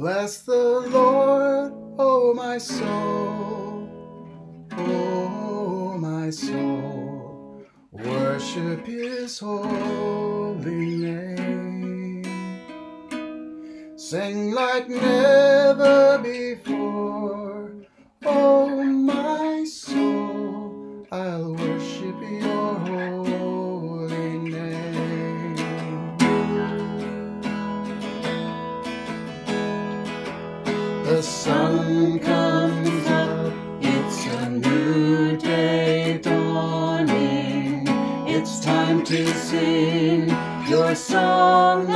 Bless the Lord, O oh my soul, O oh my soul, worship his holy name. Sing like never before. It's time to sing your song,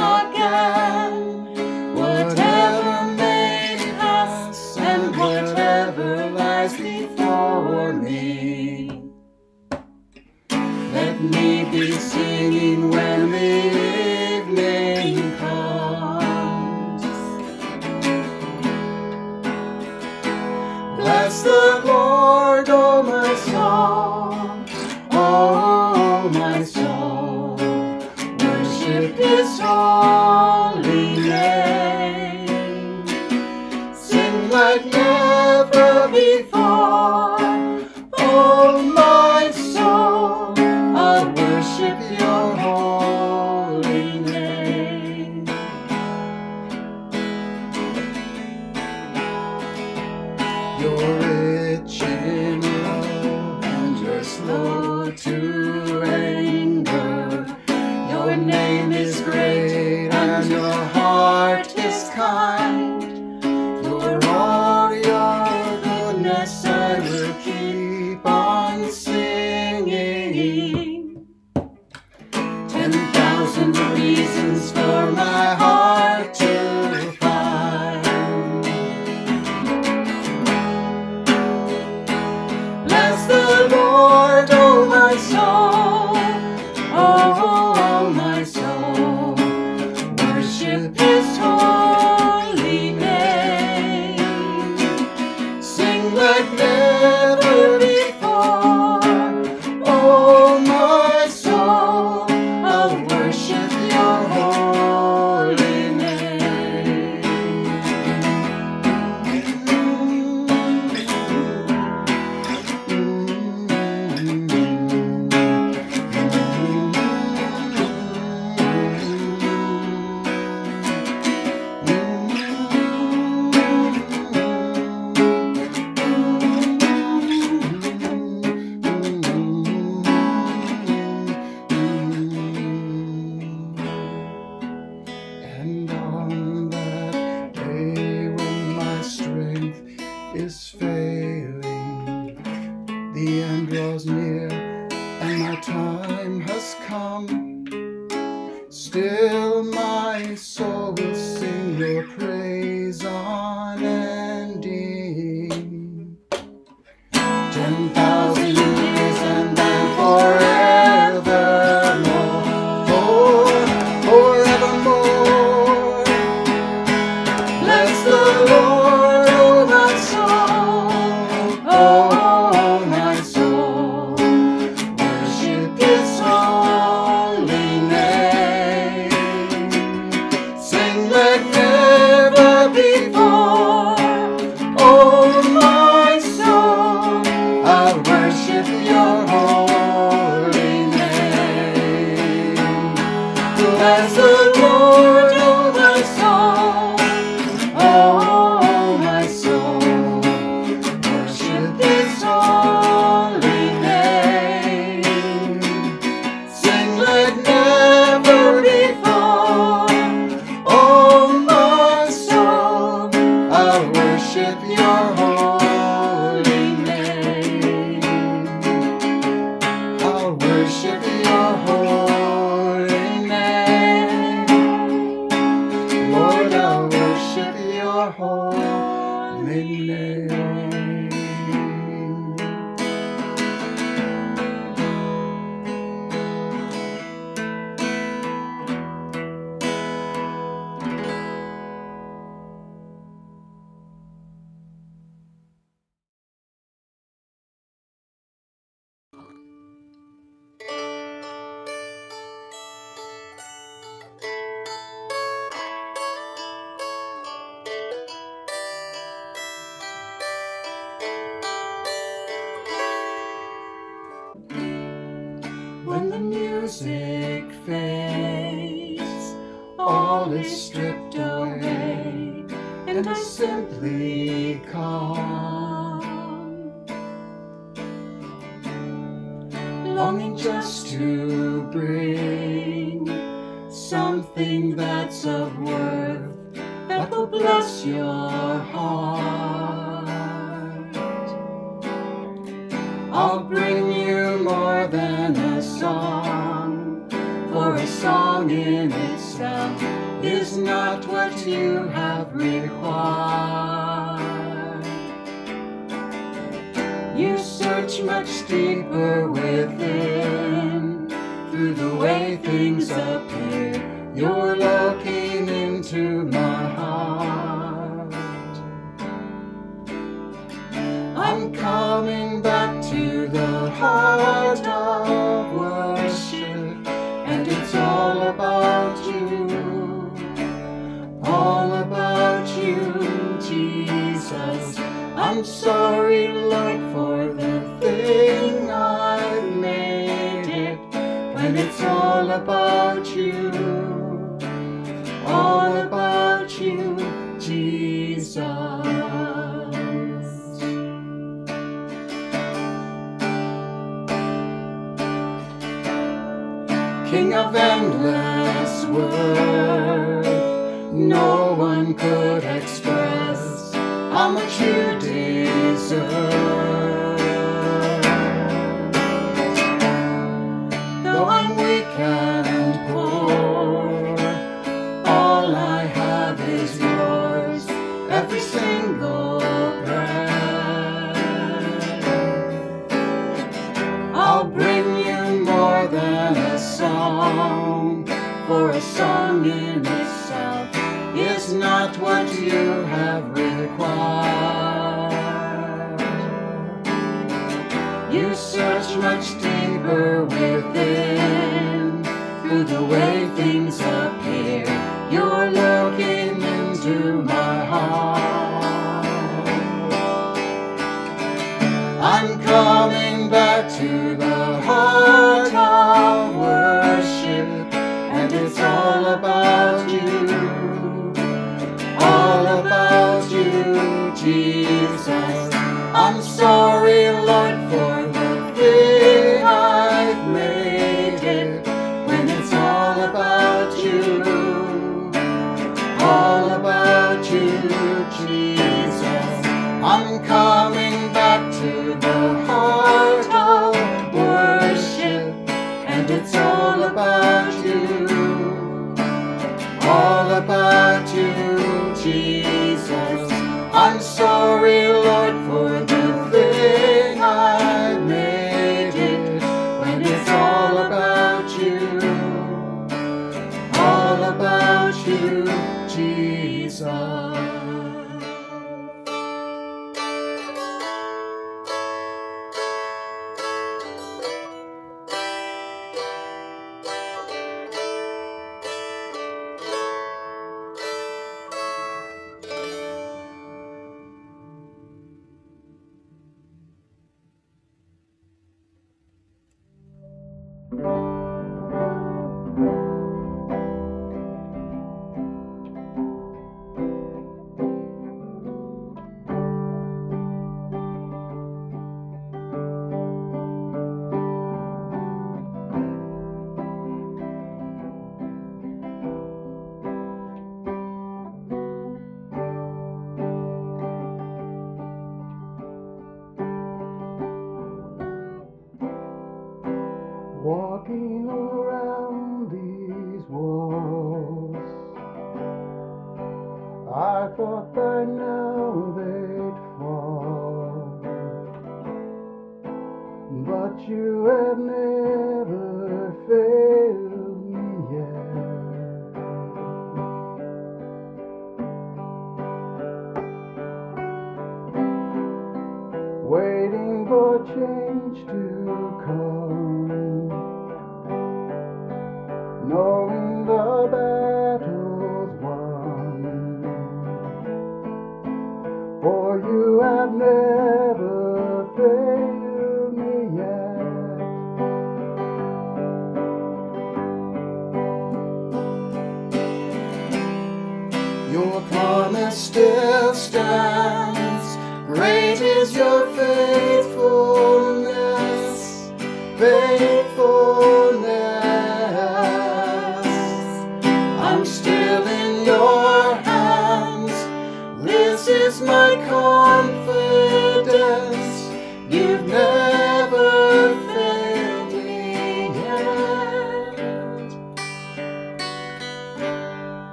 Yeah.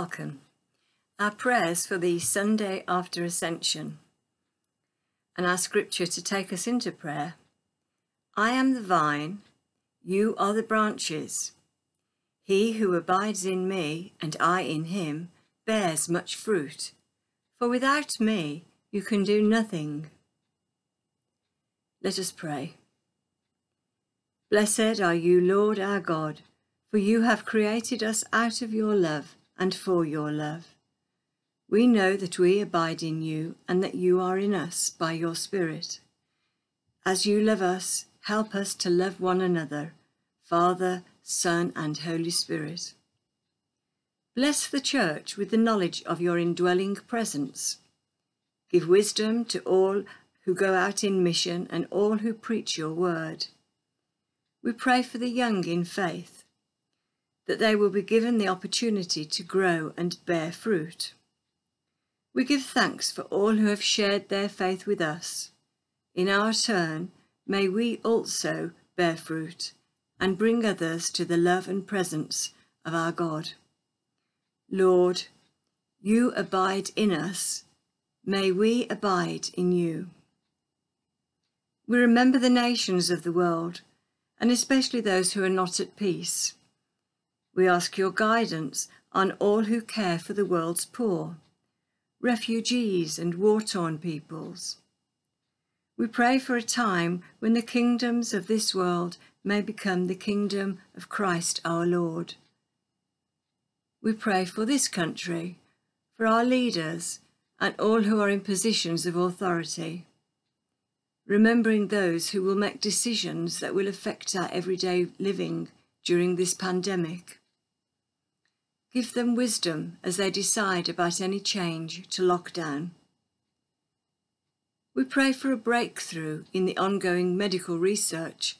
Welcome. Our prayers for the Sunday after Ascension and our scripture to take us into prayer. I am the vine, you are the branches. He who abides in me and I in him bears much fruit, for without me you can do nothing. Let us pray. Blessed are you, Lord our God for you have created us out of your love and for your love. We know that we abide in you and that you are in us by your Spirit. As you love us, help us to love one another, Father, Son, and Holy Spirit. Bless the Church with the knowledge of your indwelling presence. Give wisdom to all who go out in mission and all who preach your word. We pray for the young in faith that they will be given the opportunity to grow and bear fruit. We give thanks for all who have shared their faith with us. In our turn, may we also bear fruit and bring others to the love and presence of our God. Lord, you abide in us. May we abide in you. We remember the nations of the world, and especially those who are not at peace. We ask your guidance on all who care for the world's poor, refugees and war-torn peoples. We pray for a time when the kingdoms of this world may become the kingdom of Christ our Lord. We pray for this country, for our leaders, and all who are in positions of authority, remembering those who will make decisions that will affect our everyday living during this pandemic. Give them wisdom as they decide about any change to lockdown. We pray for a breakthrough in the ongoing medical research,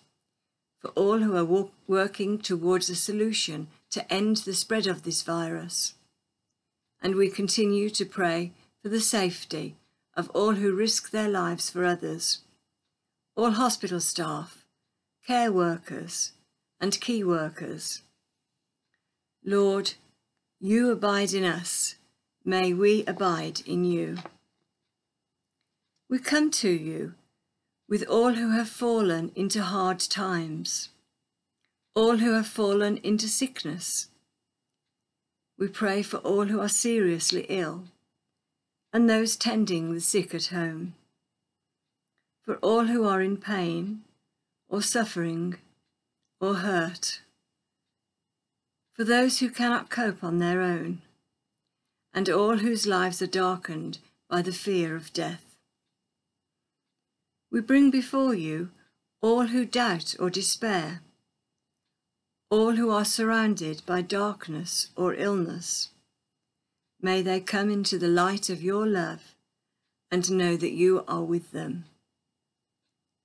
for all who are working towards a solution to end the spread of this virus. And we continue to pray for the safety of all who risk their lives for others, all hospital staff, care workers, and key workers. Lord, you abide in us. May we abide in you. We come to you with all who have fallen into hard times, all who have fallen into sickness. We pray for all who are seriously ill and those tending the sick at home, for all who are in pain or suffering or hurt for those who cannot cope on their own, and all whose lives are darkened by the fear of death. We bring before you all who doubt or despair, all who are surrounded by darkness or illness. May they come into the light of your love and know that you are with them.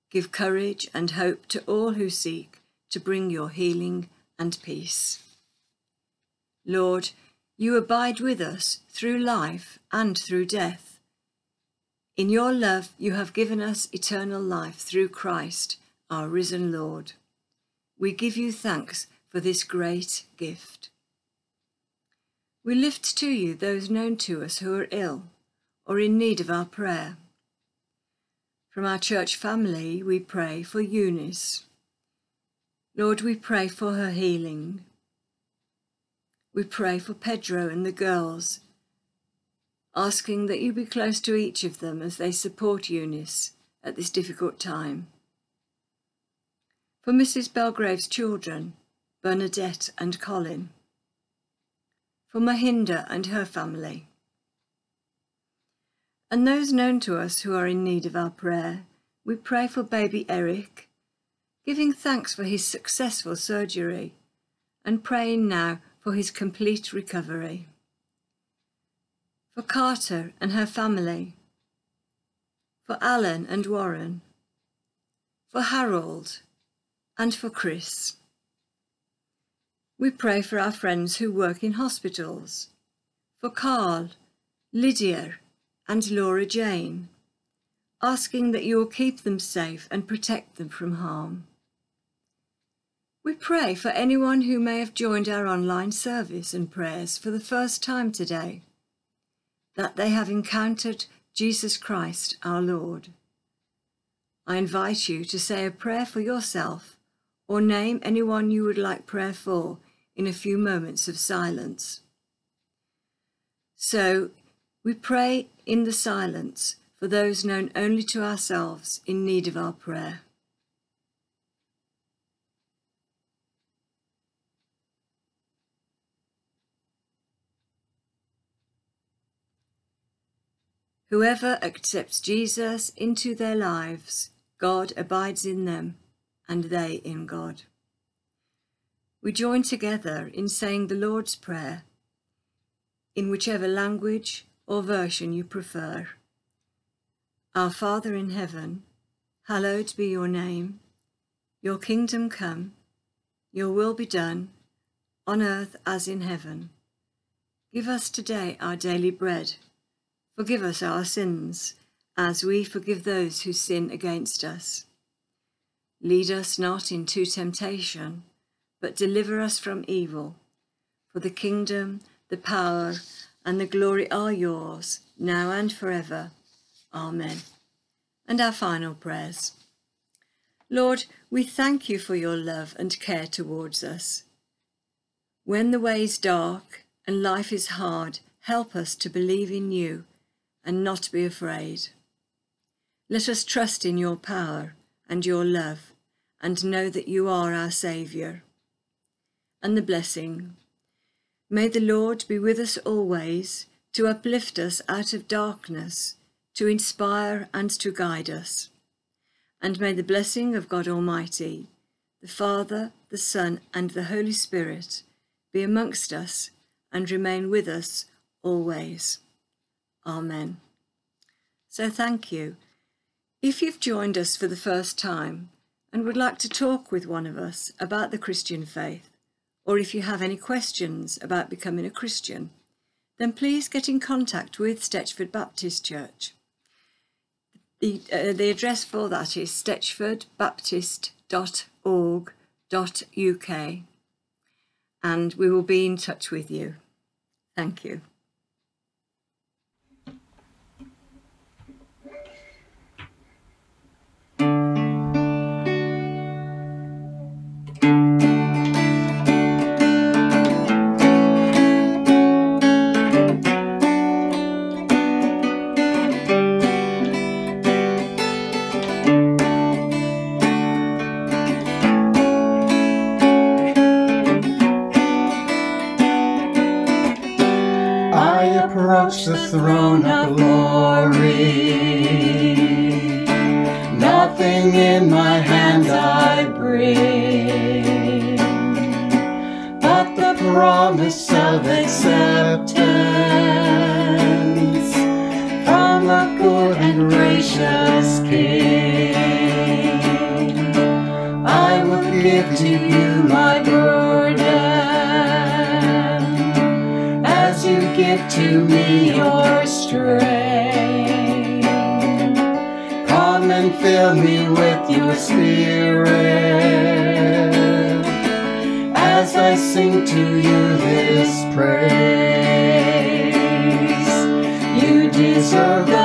Give courage and hope to all who seek to bring your healing and peace. Lord, you abide with us through life and through death. In your love, you have given us eternal life through Christ, our risen Lord. We give you thanks for this great gift. We lift to you those known to us who are ill or in need of our prayer. From our church family, we pray for Eunice. Lord, we pray for her healing. We pray for Pedro and the girls, asking that you be close to each of them as they support Eunice at this difficult time. For Mrs. Belgrave's children, Bernadette and Colin. For Mahinda and her family. And those known to us who are in need of our prayer, we pray for baby Eric, giving thanks for his successful surgery and praying now for his complete recovery. For Carter and her family. For Alan and Warren. For Harold and for Chris. We pray for our friends who work in hospitals. For Carl, Lydia and Laura Jane, asking that you will keep them safe and protect them from harm. We pray for anyone who may have joined our online service and prayers for the first time today, that they have encountered Jesus Christ our Lord. I invite you to say a prayer for yourself or name anyone you would like prayer for in a few moments of silence. So, we pray in the silence for those known only to ourselves in need of our prayer. Whoever accepts Jesus into their lives, God abides in them and they in God. We join together in saying the Lord's Prayer in whichever language or version you prefer. Our Father in heaven, hallowed be your name. Your kingdom come, your will be done, on earth as in heaven. Give us today our daily bread Forgive us our sins, as we forgive those who sin against us. Lead us not into temptation, but deliver us from evil. For the kingdom, the power, and the glory are yours, now and forever. Amen. And our final prayers. Lord, we thank you for your love and care towards us. When the way is dark and life is hard, help us to believe in you and not be afraid. Let us trust in your power and your love and know that you are our Saviour. And the blessing. May the Lord be with us always to uplift us out of darkness, to inspire and to guide us. And may the blessing of God Almighty, the Father, the Son, and the Holy Spirit be amongst us and remain with us always. Amen. So thank you. If you've joined us for the first time and would like to talk with one of us about the Christian faith, or if you have any questions about becoming a Christian, then please get in contact with Stechford Baptist Church. The, uh, the address for that is stechfordbaptist.org.uk and we will be in touch with you. Thank you. The throne of glory. Nothing in my hand I bring, but the promise of acceptance from a good and gracious King. I will give to you my give to me your strength. Come and fill me with your spirit as I sing to you this praise. You deserve the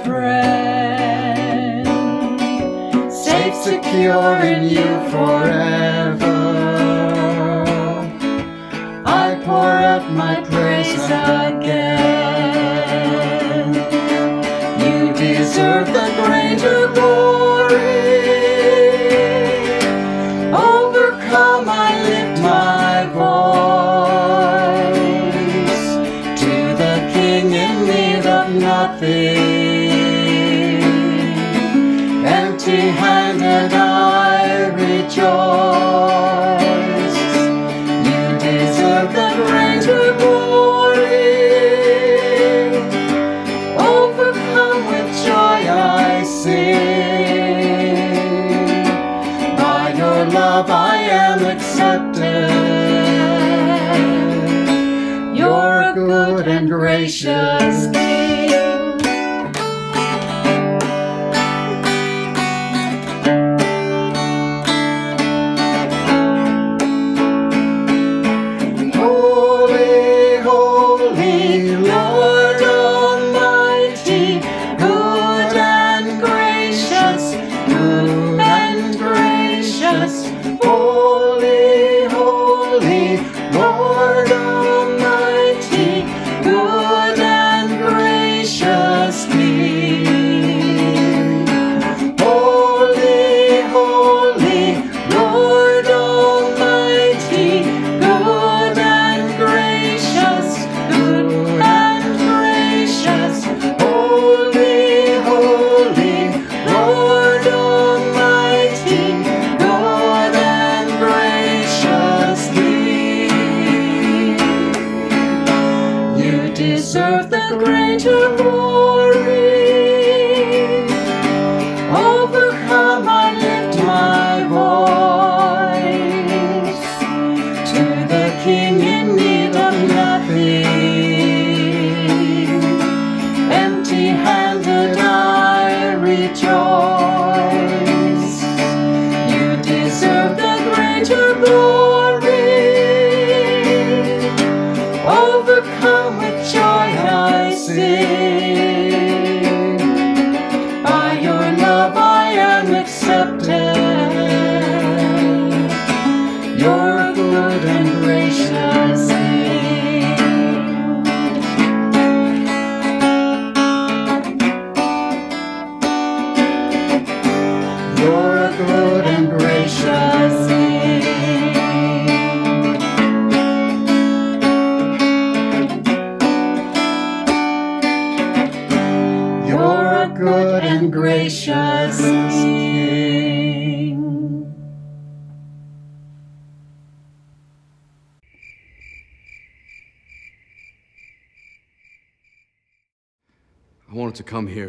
secure in you forever.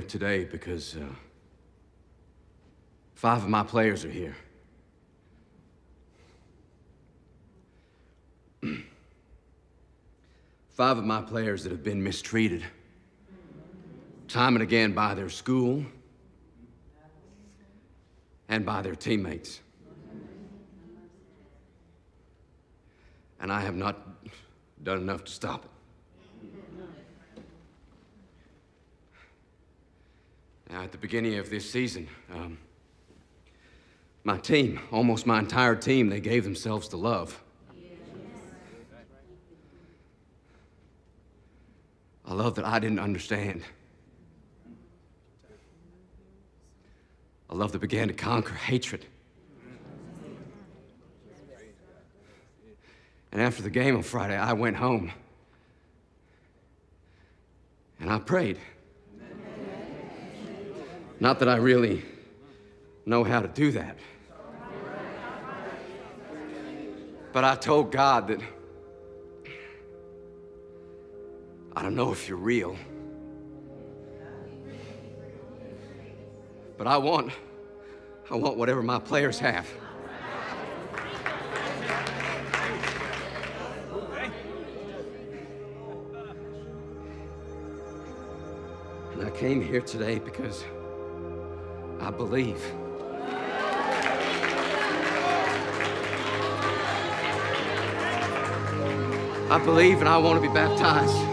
Today because uh, five of my players are here. five of my players that have been mistreated time and again by their school and by their teammates. And I have not done enough to stop it. Now, at the beginning of this season, um, my team, almost my entire team, they gave themselves to love. A love that I didn't understand. A love that began to conquer hatred. And after the game on Friday, I went home and I prayed. Not that I really know how to do that. But I told God that I don't know if you're real. But I want I want whatever my players have. And I came here today because I believe. I believe and I want to be baptized.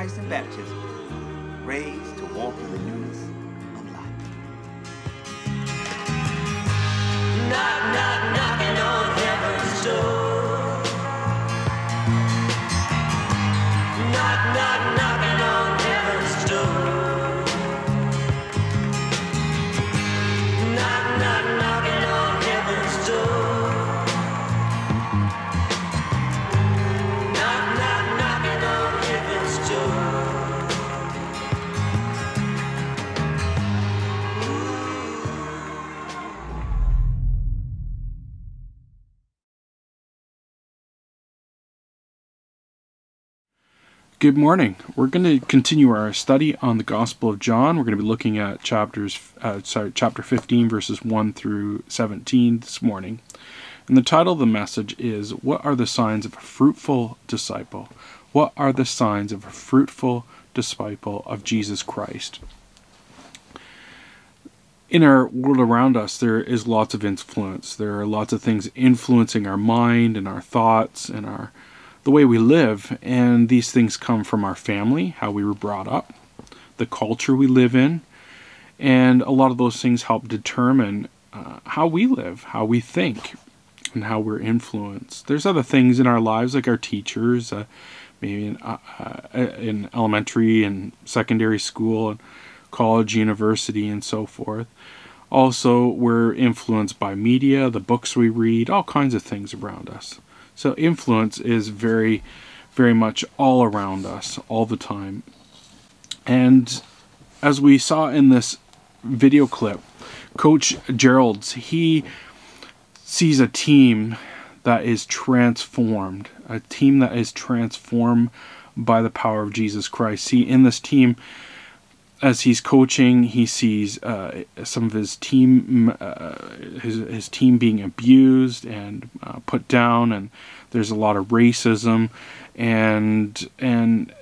Christ in baptism, Good morning. We're going to continue our study on the Gospel of John. We're going to be looking at chapters, uh, sorry, chapter 15, verses 1 through 17 this morning. And the title of the message is What are the signs of a fruitful disciple? What are the signs of a fruitful disciple of Jesus Christ? In our world around us, there is lots of influence. There are lots of things influencing our mind and our thoughts and our the way we live, and these things come from our family, how we were brought up, the culture we live in, and a lot of those things help determine uh, how we live, how we think, and how we're influenced. There's other things in our lives, like our teachers, uh, maybe in, uh, uh in elementary and secondary school, and college, university, and so forth. Also, we're influenced by media, the books we read, all kinds of things around us. So influence is very, very much all around us all the time. And as we saw in this video clip, Coach Gerelds, he sees a team that is transformed, a team that is transformed by the power of Jesus Christ. See, in this team, as he's coaching, he sees uh, some of his team, uh, his his team being abused and uh, put down, and there's a lot of racism, and and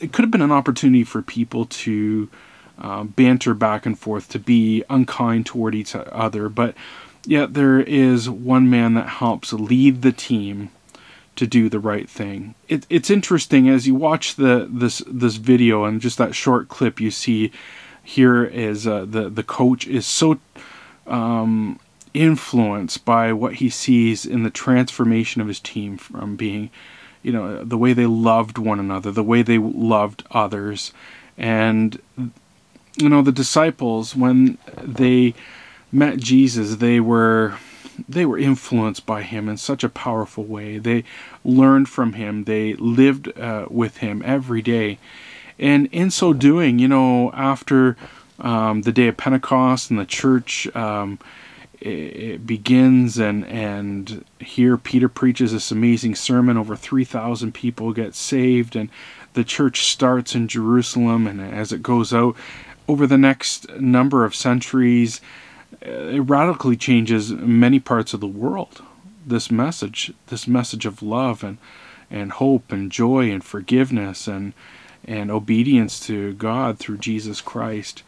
it could have been an opportunity for people to uh, banter back and forth, to be unkind toward each other, but yet there is one man that helps lead the team to do the right thing. It, it's interesting as you watch the this this video and just that short clip you see here is uh, the the coach is so um, influenced by what he sees in the transformation of his team from being you know the way they loved one another the way they loved others and you know the disciples when they met Jesus they were they were influenced by him in such a powerful way. They learned from him. They lived uh, with him every day. And in so doing, you know, after um, the day of Pentecost and the church um, it, begins, and, and here Peter preaches this amazing sermon. Over 3,000 people get saved, and the church starts in Jerusalem. And as it goes out over the next number of centuries, it radically changes many parts of the world. This message, this message of love and and hope and joy and forgiveness and and obedience to God through Jesus Christ.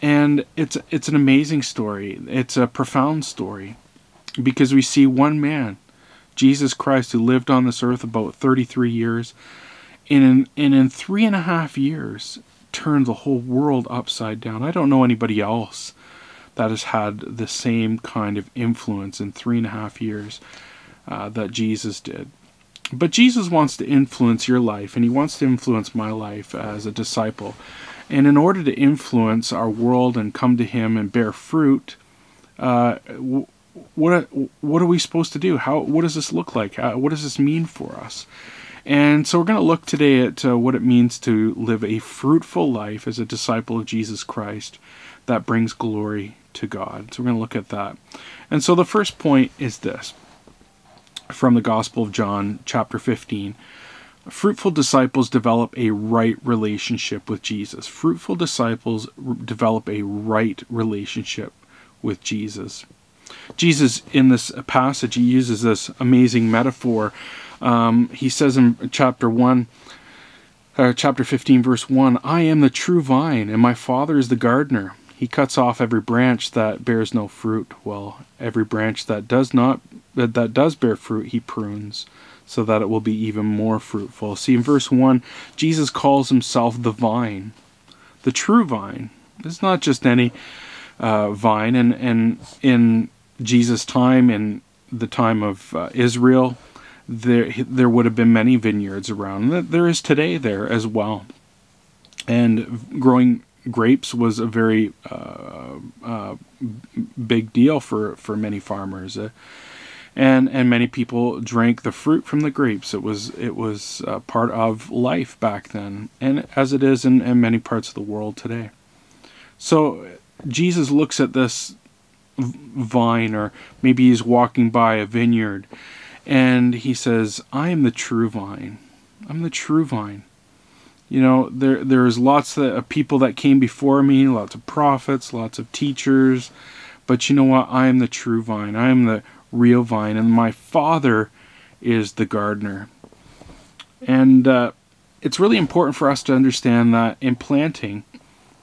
And it's it's an amazing story. It's a profound story because we see one man, Jesus Christ, who lived on this earth about 33 years, and in, and in three and a half years turned the whole world upside down. I don't know anybody else that has had the same kind of influence in three and a half years uh, that Jesus did. But Jesus wants to influence your life, and He wants to influence my life as a disciple. And in order to influence our world and come to Him and bear fruit, uh, what what are we supposed to do? How what does this look like? How, what does this mean for us? And so we're going to look today at uh, what it means to live a fruitful life as a disciple of Jesus Christ that brings glory to God. So we're going to look at that. And so the first point is this from the Gospel of John, chapter 15. Fruitful disciples develop a right relationship with Jesus. Fruitful disciples develop a right relationship with Jesus. Jesus, in this passage, he uses this amazing metaphor. Um, he says in chapter 1, uh, chapter 15, verse 1, I am the true vine, and my Father is the gardener. He cuts off every branch that bears no fruit, while every branch that does not that, that does bear fruit he prunes, so that it will be even more fruitful. See in verse one, Jesus calls himself the vine, the true vine. It's not just any uh, vine, and and in Jesus' time, in the time of uh, Israel, there there would have been many vineyards around. There is today there as well, and growing grapes was a very uh, uh, big deal for, for many farmers, uh, and and many people drank the fruit from the grapes. It was it was uh, part of life back then, and as it is in, in many parts of the world today. So Jesus looks at this vine, or maybe he's walking by a vineyard, and he says, "I am the true vine. I'm the true vine." You know, there there's lots of people that came before me, lots of prophets, lots of teachers, but you know what? I am the true vine. I am the real vine, and my Father is the gardener. And uh, it's really important for us to understand that in planting,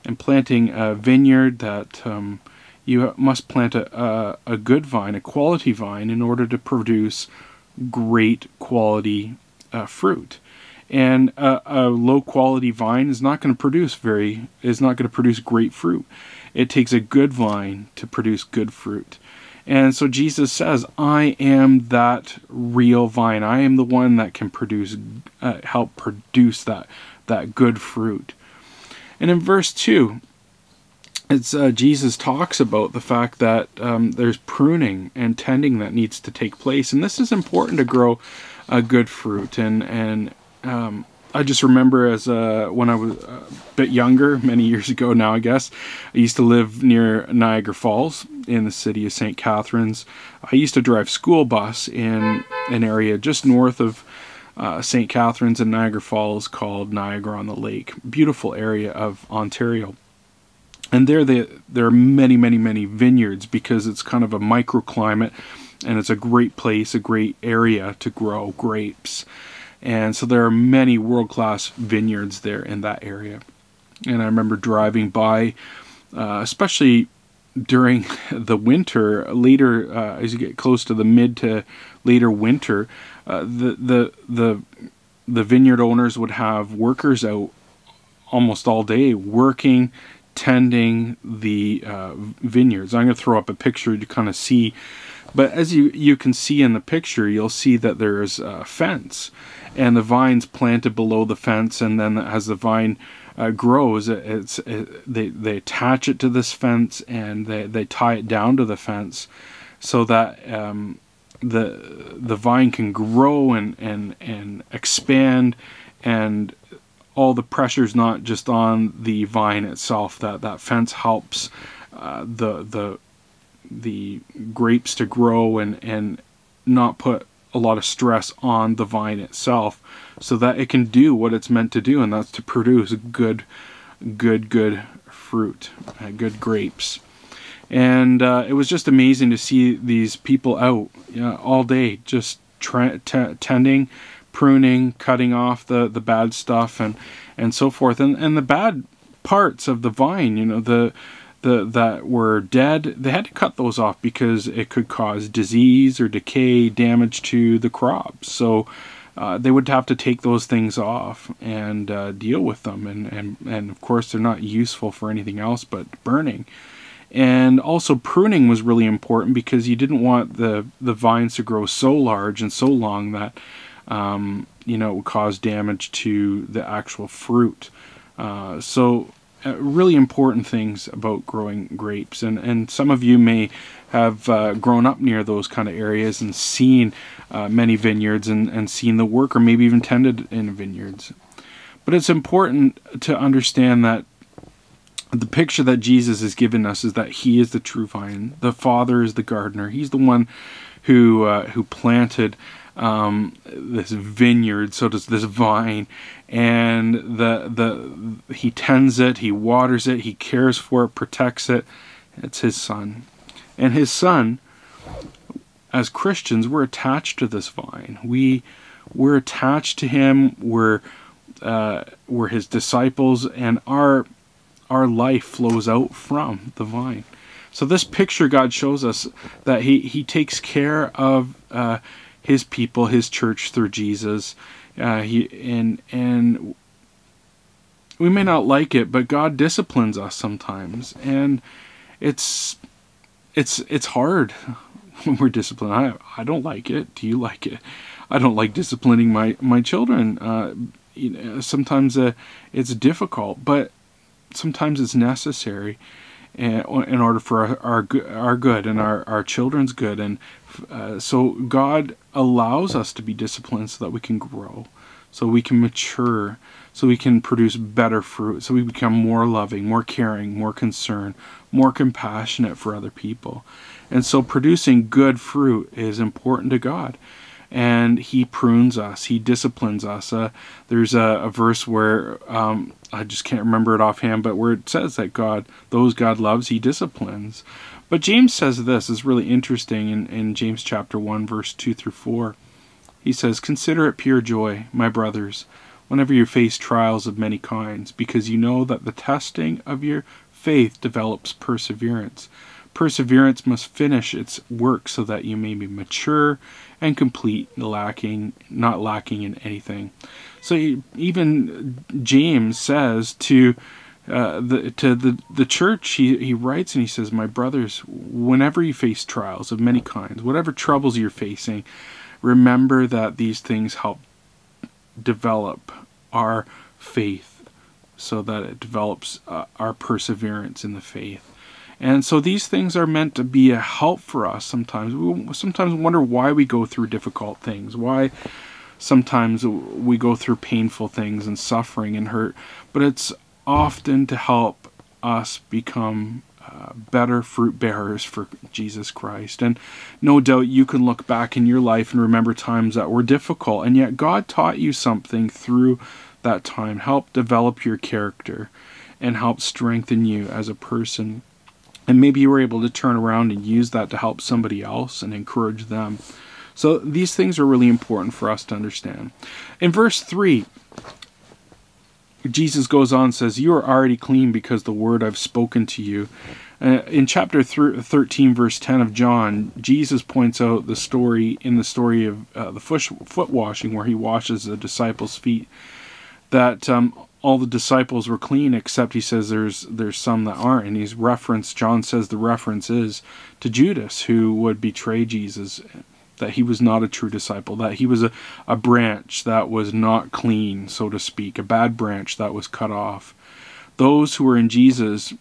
in planting a vineyard, that um, you must plant a, a, a good vine, a quality vine, in order to produce great quality uh, fruit. And a, a low quality vine is not going to produce very is not going to produce great fruit. It takes a good vine to produce good fruit. And so Jesus says, I am that real vine. I am the one that can produce, uh, help produce that, that good fruit. And in verse 2, it's uh, Jesus talks about the fact that um, there's pruning and tending that needs to take place, and this is important to grow a good fruit. And and um, I just remember as uh, when I was a bit younger, many years ago now, I guess, I used to live near Niagara Falls in the city of St. Catharines. I used to drive school bus in an area just north of uh, St. Catharines and Niagara Falls called Niagara on the Lake. Beautiful area of Ontario and there they, there are many many many vineyards because it's kind of a microclimate and it's a great place a great area to grow grapes and so there are many world-class vineyards there in that area and i remember driving by uh, especially during the winter later uh, as you get close to the mid to later winter uh, the the the the vineyard owners would have workers out almost all day working tending the uh, vineyards. I'm going to throw up a picture to kind of see. But as you, you can see in the picture, you'll see that there's a fence and the vine's planted below the fence. And then as the vine uh, grows, it's, it, they, they attach it to this fence and they, they tie it down to the fence so that um, the, the vine can grow and, and, and expand and all the pressure's not just on the vine itself. That that fence helps uh, the the the grapes to grow and and not put a lot of stress on the vine itself, so that it can do what it's meant to do, and that's to produce good, good, good fruit, uh, good grapes. And uh, it was just amazing to see these people out you know, all day, just tending pruning, cutting off the, the bad stuff and, and so forth. And and the bad parts of the vine, you know, the the that were dead, they had to cut those off because it could cause disease or decay, damage to the crops. So uh, they would have to take those things off and uh, deal with them. And, and, and of course, they're not useful for anything else but burning. And also, pruning was really important because you didn't want the, the vines to grow so large and so long that um, you know, it would cause damage to the actual fruit. Uh, so, really important things about growing grapes, and and some of you may have uh, grown up near those kind of areas and seen uh, many vineyards and and seen the work, or maybe even tended in vineyards. But it's important to understand that the picture that Jesus has given us is that He is the true vine. The Father is the gardener. He's the one who uh, who planted um, this vineyard, so does this vine, and the the he tends it, he waters it, he cares for it, protects it. It's his son, and his son. As Christians, we're attached to this vine. We we're attached to him. We're uh, we're his disciples, and our our life flows out from the vine. So this picture God shows us that he he takes care of uh, his people, his church through Jesus. Uh, he and and we may not like it, but God disciplines us sometimes, and it's it's it's hard when we're disciplined. I I don't like it. Do you like it? I don't like disciplining my my children. Uh, you know, sometimes uh, it's difficult, but sometimes it's necessary in, in order for our, our, our good and our, our children's good. And uh, so God allows us to be disciplined so that we can grow, so we can mature, so we can produce better fruit, so we become more loving, more caring, more concerned, more compassionate for other people. And so producing good fruit is important to God. and he prunes us he disciplines us uh, there's a, a, verse where um, i just can't remember it offhand but where it says that god those god loves he disciplines but james says this is really interesting in, in james chapter 1 verse 2 through 4 he says consider it pure joy my brothers whenever you face trials of many kinds because you know that the testing of your faith develops perseverance perseverance must finish its work so that you may be mature and complete, lacking, not lacking in anything. So even James says to uh, the to the the church, he he writes and he says, "My brothers, whenever you face trials of many kinds, whatever troubles you're facing, remember that these things help develop our faith, so that it develops uh, our perseverance in the faith." And so these things are meant to be a help for us sometimes. We sometimes wonder why we go through difficult things, why sometimes we go through painful things and suffering and hurt, but it's often to help us become uh, better fruit bearers for Jesus Christ. And no doubt you can look back in your life and remember times that were difficult, and yet God taught you something through that time, help develop your character and help strengthen you as a person and maybe you were able to turn around and use that to help somebody else and encourage them. So these things are really important for us to understand. In verse 3, Jesus goes on and says, You are already clean because the word I've spoken to you. Uh, in chapter 13, verse 10 of John, Jesus points out the story in the story of uh, the foot washing, where he washes the disciples' feet, that um, all the disciples were clean except he says there's there's some that aren't and he's referenced John says the reference is to Judas who would betray Jesus that he was not a true disciple that he was a, a branch that was not clean so to speak a bad branch that was cut off those who are in Jesus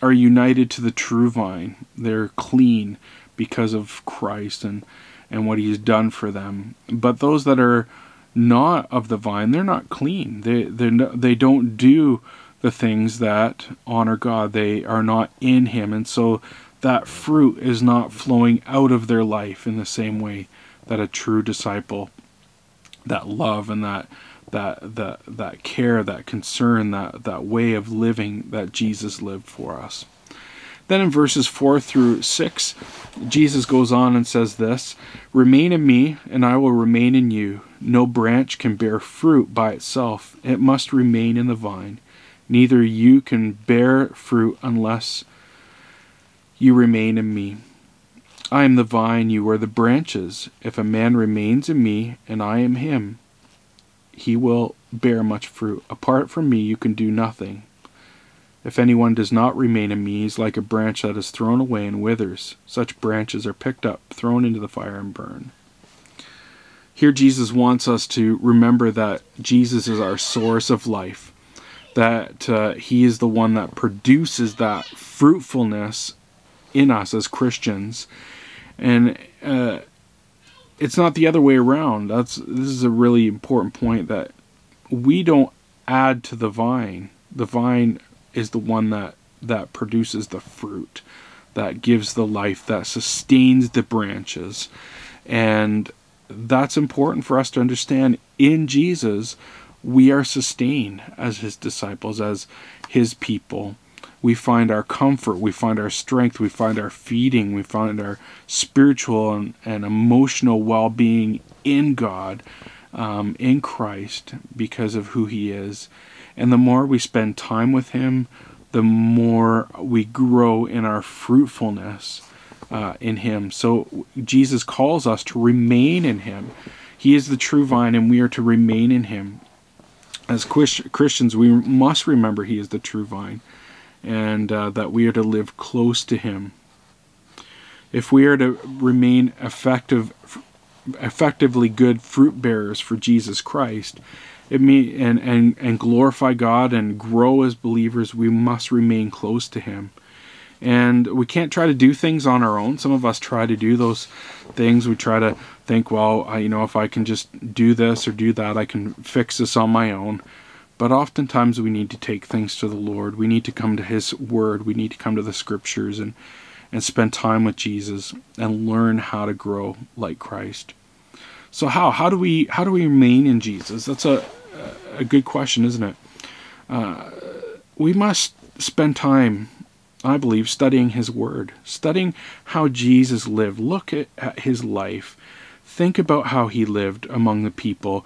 are united to the true vine they're clean because of Christ and and what he's done for them but those that are not of the vine, they're not clean. They they they don't do the things that honor God. They are not in Him, and so that fruit is not flowing out of their life in the same way that a true disciple, that love and that that that that care, that concern, that that way of living that Jesus lived for us. Then in verses 4 through 6, Jesus goes on and says this Remain in me, and I will remain in you. No branch can bear fruit by itself, it must remain in the vine. Neither you can bear fruit unless you remain in me. I am the vine, you are the branches. If a man remains in me, and I am him, he will bear much fruit. Apart from me, you can do nothing. If anyone does not remain in me, he is like a branch that is thrown away and withers. Such branches are picked up, thrown into the fire, and burned. Here, Jesus wants us to remember that Jesus is our source of life, that uh, He is the one that produces that fruitfulness in us as Christians. And uh, it's not the other way around. That's this is a really important point that we don't add to the vine. The vine is the one that that produces the fruit, that gives the life, that sustains the branches. And that's important for us to understand. In Jesus, we are sustained as his disciples, as his people. We find our comfort, we find our strength, we find our feeding, we find our spiritual and, and emotional well being in God, um, in Christ, because of who he is. And the more we spend time with him, the more we grow in our fruitfulness uh, in Him. So Jesus calls us to remain in Him. He is the true vine, and we are to remain in Him. As Christians, we must remember He is the true vine, and uh, that we are to live close to Him. If we are to remain effective, effectively good fruit bearers for Jesus Christ, it and, and and glorify God and grow as believers, we must remain close to Him. And we can't try to do things on our own. Some of us try to do those things. We try to think, well, I, you know, if I can just do this or do that, I can fix this on my own. But oftentimes we need to take things to the Lord. We need to come to His Word. We need to come to the Scriptures and and spend time with Jesus and learn how to grow like Christ. So how how do we how do we remain in Jesus? That's a a good question, isn't it? Uh, we must spend time, I believe, studying His Word, studying how Jesus lived. Look at, at His life. Think about how He lived among the people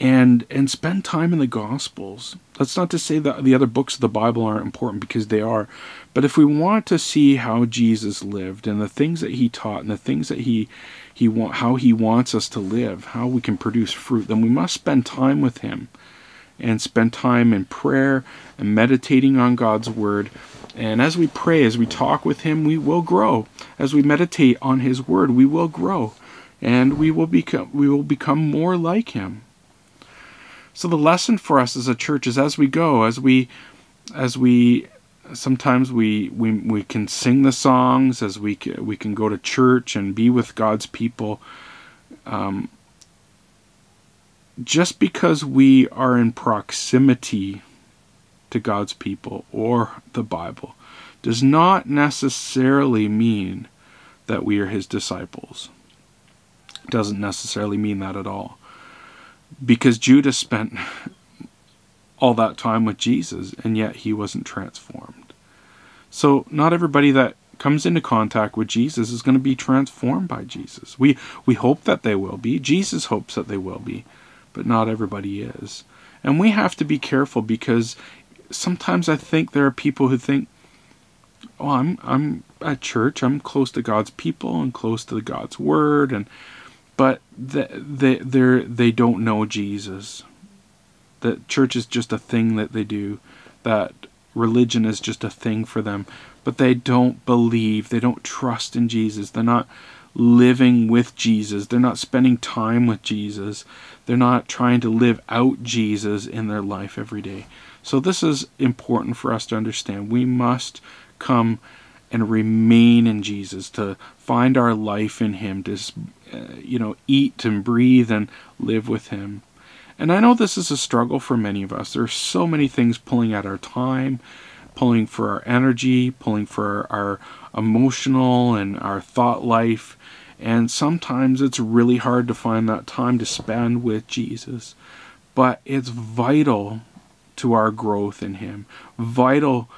and and spend time in the gospels. That's not to say that the other books of the bible aren't important because they are. But if we want to see how jesus lived and the things that he taught and the things that he he want how he wants us to live how we can produce fruit then we must spend time with him. And spend time in prayer and meditating on god's word. And as we pray as we talk with him we will grow. As we meditate on his word we will grow. And we will become we will become more like him so the lesson for us as a church is as we go, as we as we sometimes we we we can sing the songs, as we we can go to church and be with God's people. Um, just because we are in proximity to God's people or the Bible does not necessarily mean that we are his disciples. Doesn't necessarily mean that at all because Judas spent all that time with Jesus and yet he wasn't transformed. So not everybody that comes into contact with Jesus is going to be transformed by Jesus. We we hope that they will be. Jesus hopes that they will be, but not everybody is. And we have to be careful because sometimes I think there are people who think, "Oh, I'm I'm at church. I'm close to God's people and close to God's word and but they they they don't know Jesus. That church is just a thing that they do. That religion is just a thing for them. But they don't believe. They don't trust in Jesus. They're not living with Jesus. They're not spending time with Jesus. They're not trying to live out Jesus in their life every day. So this is important for us to understand. We must come and remain in Jesus, to find our life in Him, to uh, you know eat and breathe and live with Him. And I know this is a struggle for many of us. There are so many things pulling at our time, pulling for our energy, pulling for our emotional and our thought life. And sometimes it's really hard to find that time to spend with Jesus. But it's vital to our growth in Him, vital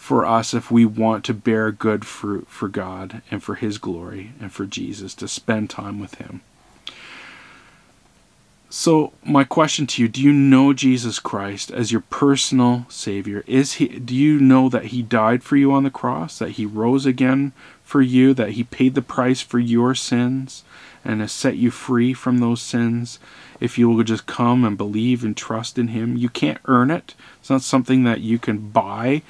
for us if we want to bear good fruit for God and for His glory and for Jesus, to spend time with Him. So, my question to you do you know Jesus Christ as your personal Savior? Is he, do you know that He died for you on the cross, that He rose again for you, that He paid the price for your sins and has set you free from those sins? If you will just come and believe and trust in Him, you can't earn it. It's not something that you can buy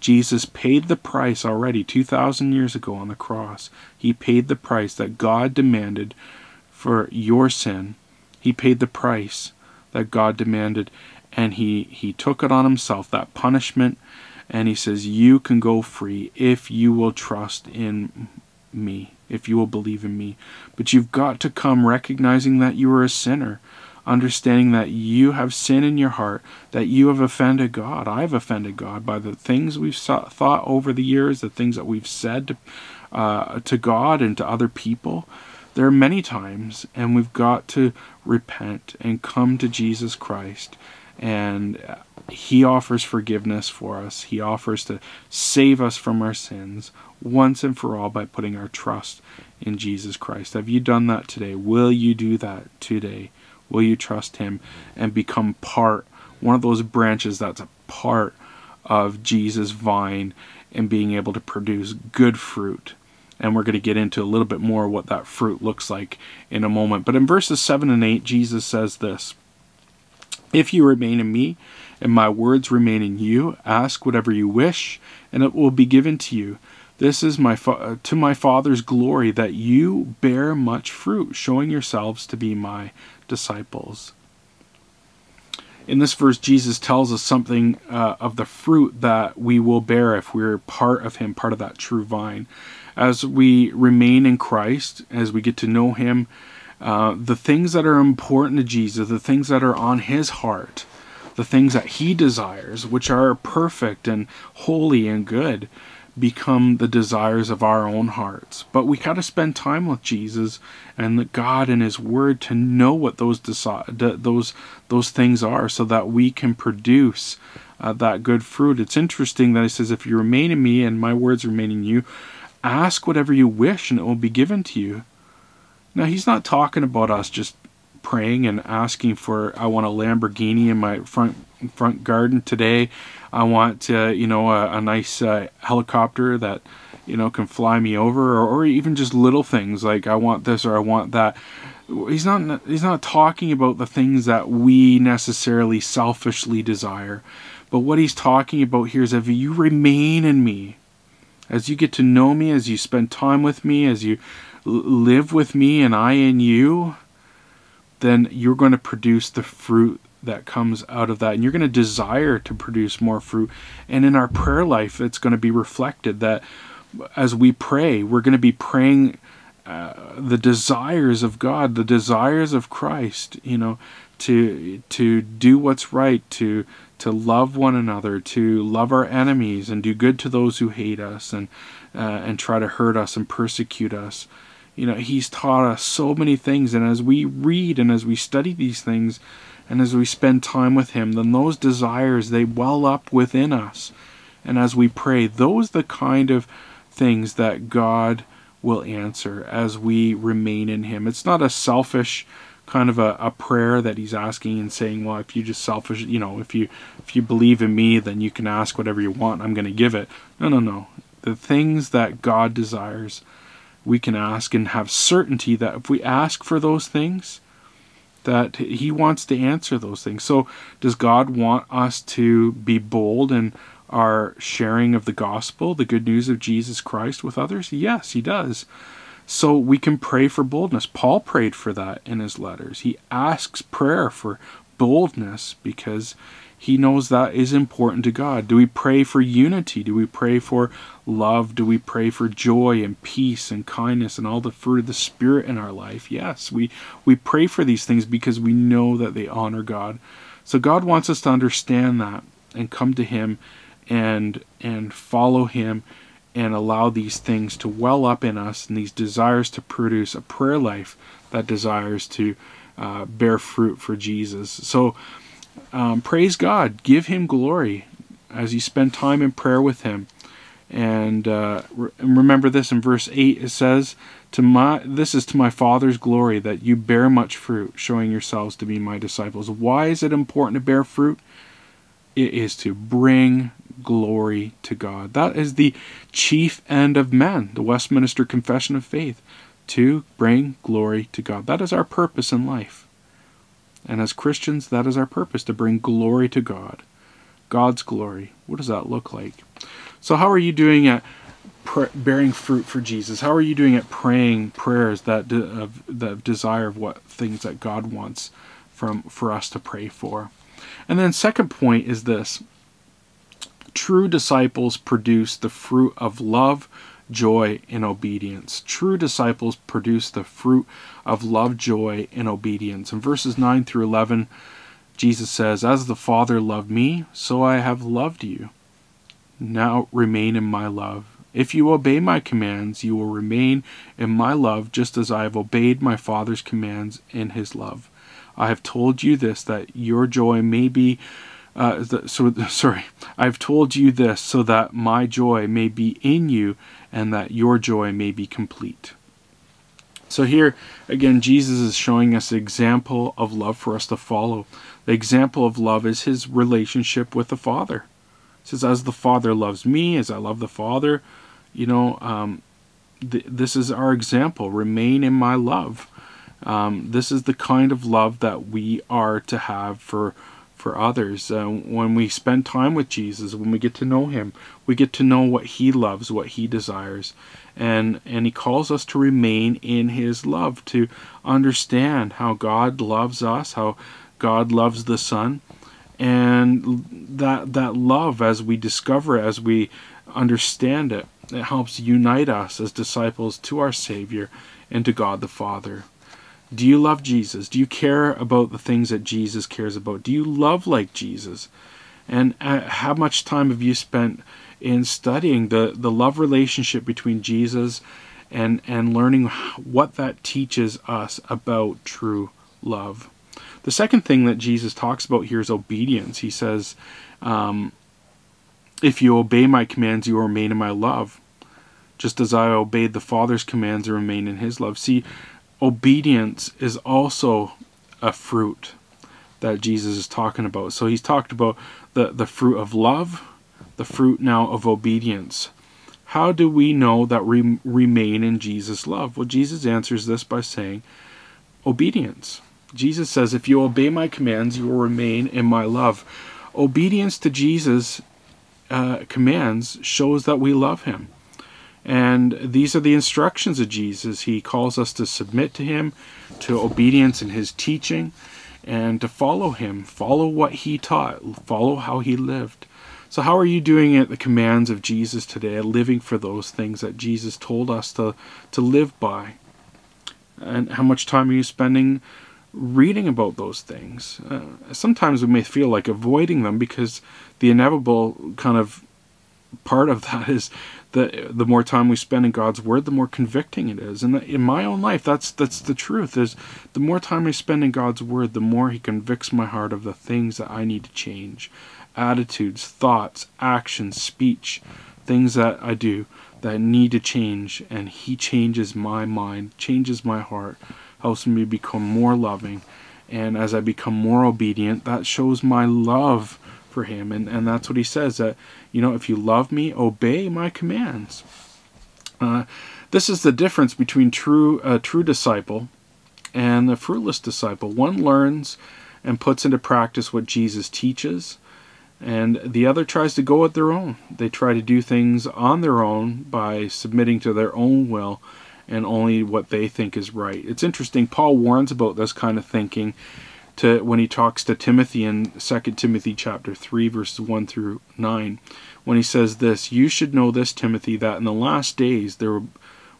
Jesus paid the price already 2,000 years ago on the cross. He paid the price that God demanded for your sin. He paid the price that God demanded, and he, he took it on himself, that punishment, and he says, You can go free if you will trust in me, if you will believe in me. But you've got to come recognizing that you are a sinner understanding that you have sin in your heart, that you have offended God. I've offended God by the things we've thought over the years, the things that we've said to, uh, to God and to other people. There are many times, and we've got to repent and come to Jesus Christ. And He offers forgiveness for us. He offers to save us from our sins once and for all by putting our trust in Jesus Christ. Have you done that today? Will you do that today? Will you trust Him and become part, one of those branches that's a part of Jesus' vine and being able to produce good fruit? And we're going to get into a little bit more what that fruit looks like in a moment. But in verses 7 and 8, Jesus says this If you remain in me, and my words remain in you, ask whatever you wish, and it will be given to you. This is my to my Father's glory that you bear much fruit, showing yourselves to be my disciples. In this verse, Jesus tells us something uh, of the fruit that we will bear if we're part of Him, part of that true vine. As we remain in Christ, as we get to know Him, uh, the things that are important to Jesus, the things that are on His heart, the things that He desires, which are perfect and holy and good, become the desires of our own hearts. But we got to spend time with Jesus and God and His Word to know what those those those things are, so that we can produce uh, that good fruit. It's interesting that He says, "If you remain in Me and My words remain in you, ask whatever you wish, and it will be given to you." Now He's not talking about us just praying and asking for I want a Lamborghini in my front front garden today. I want uh, you know a, a nice uh, helicopter that you know can fly me over, or, or even just little things like I want this or I want that. He's not he's not talking about the things that we necessarily selfishly desire, but what he's talking about here is if you remain in me, as you get to know me, as you spend time with me, as you live with me and I in you, then you're going to produce the fruit that comes out of that. And you're going to desire to produce more fruit. And in our prayer life it's going to be reflected that as we pray we're going to be praying uh, the desires of God the desires of Christ you know to to do what's right to to love one another to love our enemies and do good to those who hate us and uh, and try to hurt us and persecute us. You know, He's taught us so many things, and as we read and as we study these things, and as we spend time with Him, then those desires they well up within us. And as we pray, those the kind of things that God will answer as we remain in Him. It's not a selfish kind of a, a prayer that he's asking and saying, well, if you just selfish, you know, if you if you believe in me, then you can ask whatever you want. I'm going to give it. No, no, no. The things that God desires we can ask and have certainty that if we ask for those things, that He wants to answer those things. So, does God want us to be bold in our sharing of the gospel, the good news of Jesus Christ with others? Yes, He does. So, we can pray for boldness. Paul prayed for that in his letters. He asks prayer for boldness because he knows that is important to God. Do we pray for unity? Do we pray for love? Do we pray for joy and peace and kindness and all the fruit of the Spirit in our life? Yes, we, we pray for these things because we know that they honor God. So God wants us to understand that and come to Him and and follow Him and allow these things to well up in us and these desires to produce a prayer life that desires to uh, bear fruit for Jesus. So um, praise God, give Him glory as you spend time in prayer with Him. And, uh, re- and remember this in verse 8 it says, to my, This is to my Father's glory that you bear much fruit, showing yourselves to be my disciples. Why is it important to bear fruit? It is to bring glory to God. That is the chief end of men, the Westminster Confession of Faith, to bring glory to God. That is our purpose in life. And as Christians, that is our purpose to bring glory to God. God's glory. What does that look like? So, how are you doing at bearing fruit for Jesus? How are you doing at praying prayers that de- of the desire of what things that God wants from for us to pray for? And then, second point is this: true disciples produce the fruit of love, joy, and obedience. True disciples produce the fruit of love, joy, and obedience. In verses 9 through 11, Jesus says, As the Father loved me, so I have loved you. Now remain in my love. If you obey my commands, you will remain in my love, just as I have obeyed my Father's commands in his love. I have told you this, that your joy may be uh, so sorry, I've told you this so that my joy may be in you and that your joy may be complete. So here again, Jesus is showing us an example of love for us to follow. The example of love is his relationship with the Father. He says, "As the Father loves me, as I love the Father," you know, um, th- this is our example. Remain in my love. Um, this is the kind of love that we are to have for for others. Uh, when we spend time with Jesus, when we get to know Him, we get to know what He loves, what He desires, and and He calls us to remain in His love, to understand how God loves us, how God loves the Son, and that that love, as we discover, as we understand it, it helps unite us as disciples to our Savior and to God the Father. Do you love Jesus? Do you care about the things that Jesus cares about? Do you love like Jesus? And uh, how much time have you spent in studying the, the love relationship between Jesus and, and learning what that teaches us about true love. The second thing that Jesus talks about here is obedience. He says, um, If you obey my commands, you remain in my love, just as I obeyed the Father's commands and remain in his love. See, obedience is also a fruit that Jesus is talking about. So he's talked about the, the fruit of love, the fruit now of obedience. How do we know that we remain in Jesus' love? Well, Jesus answers this by saying, obedience. Jesus says, If you obey my commands, you will remain in my love. Obedience to Jesus' uh, commands shows that we love him. And these are the instructions of Jesus. He calls us to submit to him, to obedience in his teaching, and to follow him, follow what he taught, follow how he lived. So, how are you doing at the commands of Jesus today, living for those things that Jesus told us to, to live by? And how much time are you spending reading about those things? Uh, sometimes we may feel like avoiding them because the inevitable kind of part of that is the the more time we spend in God's Word, the more convicting it is. And in my own life, that's that's the truth. Is the more time I spend in God's Word, the more He convicts my heart of the things that I need to change, attitudes, thoughts, actions, speech, things that I do that need to change. And He changes my mind, changes my heart, helps me become more loving. And as I become more obedient, that shows my love for him. And, and that's what he says that, you know, if you love me, obey my commands. Uh, this is the difference between true a true disciple and the fruitless disciple. One learns and puts into practice what Jesus teaches, and the other tries to go at their own. They try to do things on their own by submitting to their own will and only what they think is right. It's interesting. Paul warns about this kind of thinking to when he talks to Timothy in 2 Timothy chapter 3 verses 1 through 9 when he says this you should know this Timothy that in the last days there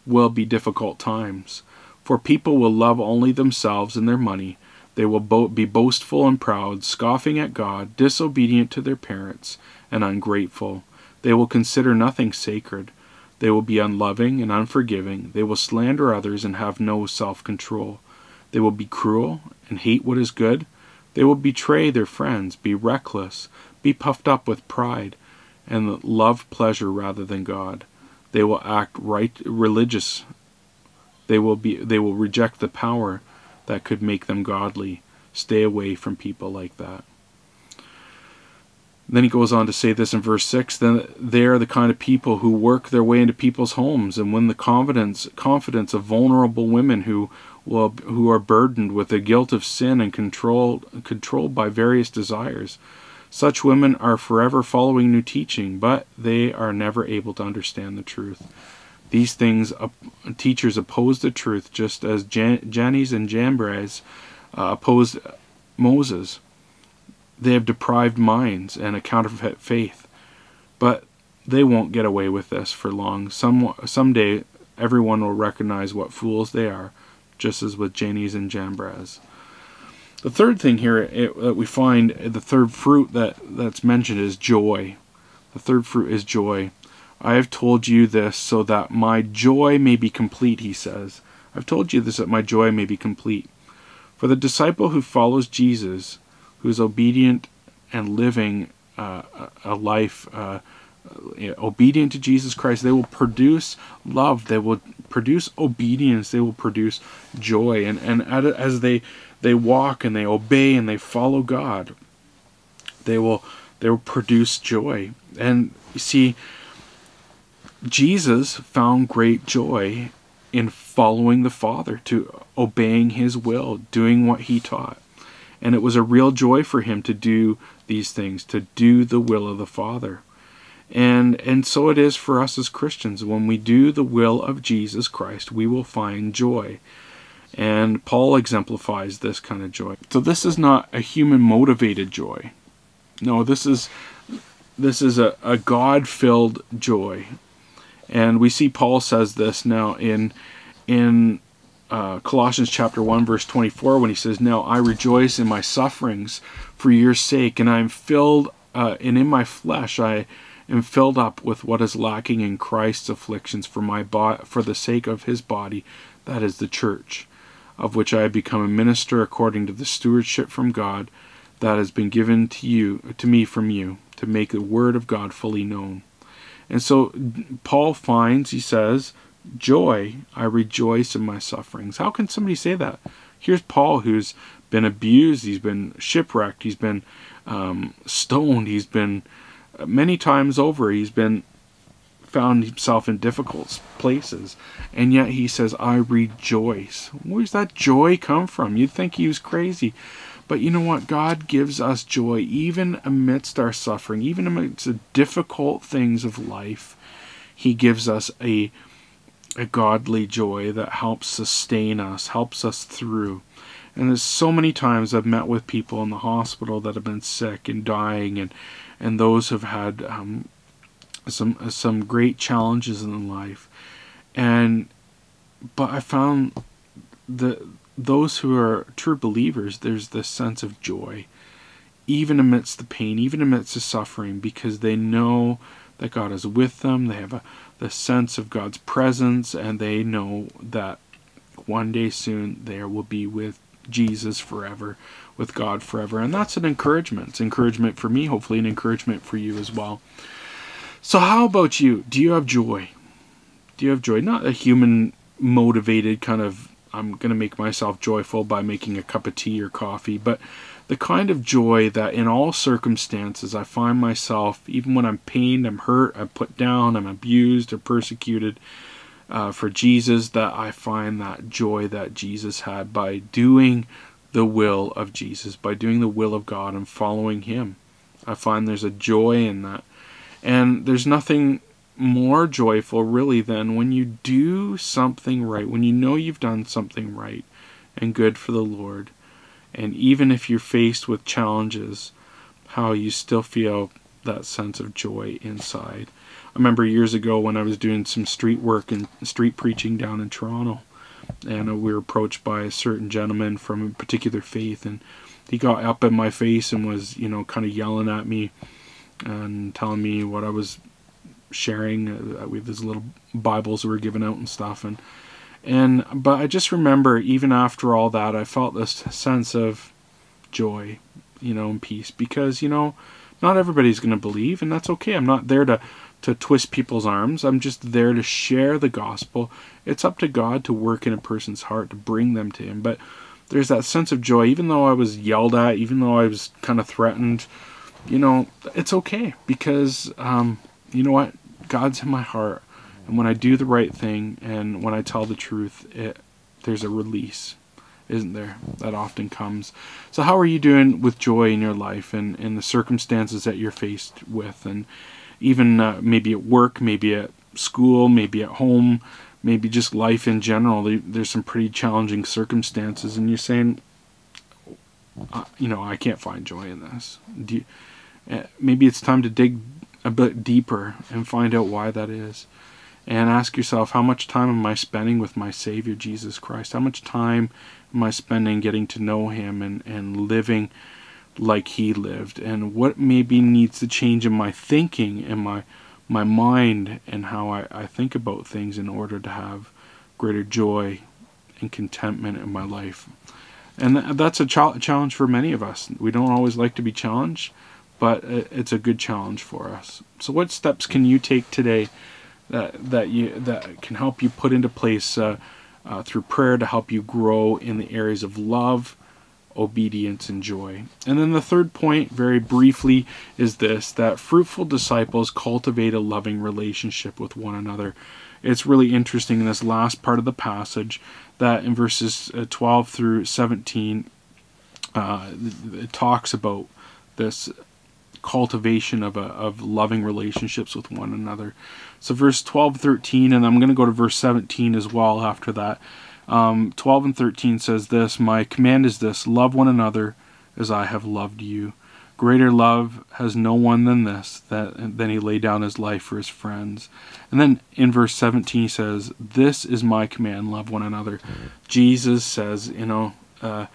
will be difficult times. For people will love only themselves and their money. They will bo- be boastful and proud scoffing at God disobedient to their parents and ungrateful. They will consider nothing sacred. They will be unloving and unforgiving. They will slander others and have no self-control they will be cruel and hate what is good. They will betray their friends, be reckless, be puffed up with pride, and love pleasure rather than God. They will act right religious. They will be they will reject the power that could make them godly. Stay away from people like that. Then he goes on to say this in verse 6 then they are the kind of people who work their way into people's homes and win the confidence confidence of vulnerable women who who are burdened with the guilt of sin and controlled controlled by various desires. Such women are forever following new teaching, but they are never able to understand the truth. These things uh, teachers oppose the truth just as Jan- Jannes and Jambres uh, opposed Moses they have deprived minds and a counterfeit faith. But they won't get away with this for long. Some someday everyone will recognize what fools they are, just as with Jannes and Jambres. The third thing here it, that we find, the third fruit that, that's mentioned is joy. The third fruit is joy. I have told you this so that my joy may be complete, he says. I've told you this that my joy may be complete. For the disciple who follows Jesus who's obedient and living uh, a life uh, obedient to Jesus Christ, they will produce love. They will produce obedience. They will produce joy. And and as they they walk and they obey and they follow God, they will they will produce joy. And you see, Jesus found great joy in following the Father, to obeying His will, doing what He taught. And it was a real joy for him to do these things, to do the will of the Father. And and so it is for us as Christians. When we do the will of Jesus Christ, we will find joy. And Paul exemplifies this kind of joy. So this is not a human motivated joy. No, this is this is a, a God filled joy. And we see Paul says this now in in uh, Colossians chapter 1 verse 24 when he says, "Now I rejoice in my sufferings for your sake, and I am filled uh, and in my flesh I am filled up with what is lacking in Christ's afflictions for my bo- for the sake of his body, that is the church, of which I have become a minister according to the stewardship from God that has been given to you to me from you to make the word of God fully known. And so Paul finds, he says, joy, I rejoice in my sufferings. How can somebody say that? Here's Paul who's been abused, he's been shipwrecked, he's been um, stoned, he's been many times over, he's been found himself in difficult places, and yet he says, I rejoice. Where's that joy come from? You'd think he was crazy. But you know what? God gives us joy even amidst our suffering, even amidst the difficult things of life. He gives us a, a godly joy that helps sustain us, helps us through. And there's so many times I've met with people in the hospital that have been sick and dying, and and those have had um, some some great challenges in life, and but I found that those who are true believers, there's this sense of joy, even amidst the pain, even amidst the suffering, because they know that God is with them. They have a the sense of God's presence, and they know that one day soon there will be with Jesus forever, with God forever. And that's an encouragement. It's encouragement for me, hopefully, an encouragement for you as well. So, how about you? Do you have joy? Do you have joy? Not a human motivated kind of, I'm going to make myself joyful by making a cup of tea or coffee, but the kind of joy that in all circumstances I find myself, even when I'm pained, I'm hurt, I'm put down, I'm abused or persecuted, uh, for Jesus that I find that joy that Jesus had by doing the will of Jesus, by doing the will of God and following Him. I find there's a joy in that. And there's nothing more joyful, really, than when you do something right, when you know you've done something right and good for the Lord. And even if you're faced with challenges, how you still feel that sense of joy inside. I remember years ago when I was doing some street work and street preaching down in Toronto, and we were approached by a certain gentleman from a particular faith, and he got up in my face and was, you know, kind of yelling at me and telling me what I was sharing. Uh, we have these little Bibles that were given out and stuff, and and but I just remember even after all that, I felt this sense of joy, you know, and peace because you know, not everybody's going to believe, and that's okay. I'm not there to to twist people's arms. I'm just there to share the gospel. It's up to God to work in a person's heart to bring them to Him. But there's that sense of joy, even though I was yelled at, even though I was kind of threatened. You know, it's okay because um, you know what? God's in my heart, and when I do the right thing and when I tell the truth, it there's a release, isn't there? That often comes. So, how are you doing with joy in your life and in the circumstances that you're faced with and even uh, maybe at work, maybe at school, maybe at home, maybe just life in general. There's some pretty challenging circumstances, and you're saying, you know, I can't find joy in this. You, uh, maybe it's time to dig a bit deeper and find out why that is. And ask yourself, how much time am I spending with my Savior Jesus Christ? How much time I spending getting to know Him and, and living like he lived and what maybe needs to change in my thinking and my my mind and how I, I think about things in order to have greater joy and contentment in my life. And th- that's a ch- challenge for many of us. We don't always like to be challenged, but it's a good challenge for us. So, what steps can you take today that that you that can help you put into place uh, uh, through prayer to help you grow in the areas of love? obedience, and joy. And then the third point, very briefly, is this that fruitful disciples cultivate a loving relationship with one another. It's really interesting in this last part of the passage that in verses uh, 12 through 17, uh, it talks about this cultivation of a, of loving relationships with one another. So verse 12, 13, and I'm going to go to verse 17 as well after that. Um, 12 and 13 says this My command is this love one another as I have loved you. Greater love has no one than this, that then he laid down his life for his friends. And then in verse 17 he says, This is my command, love one another. Jesus says, you know, uh,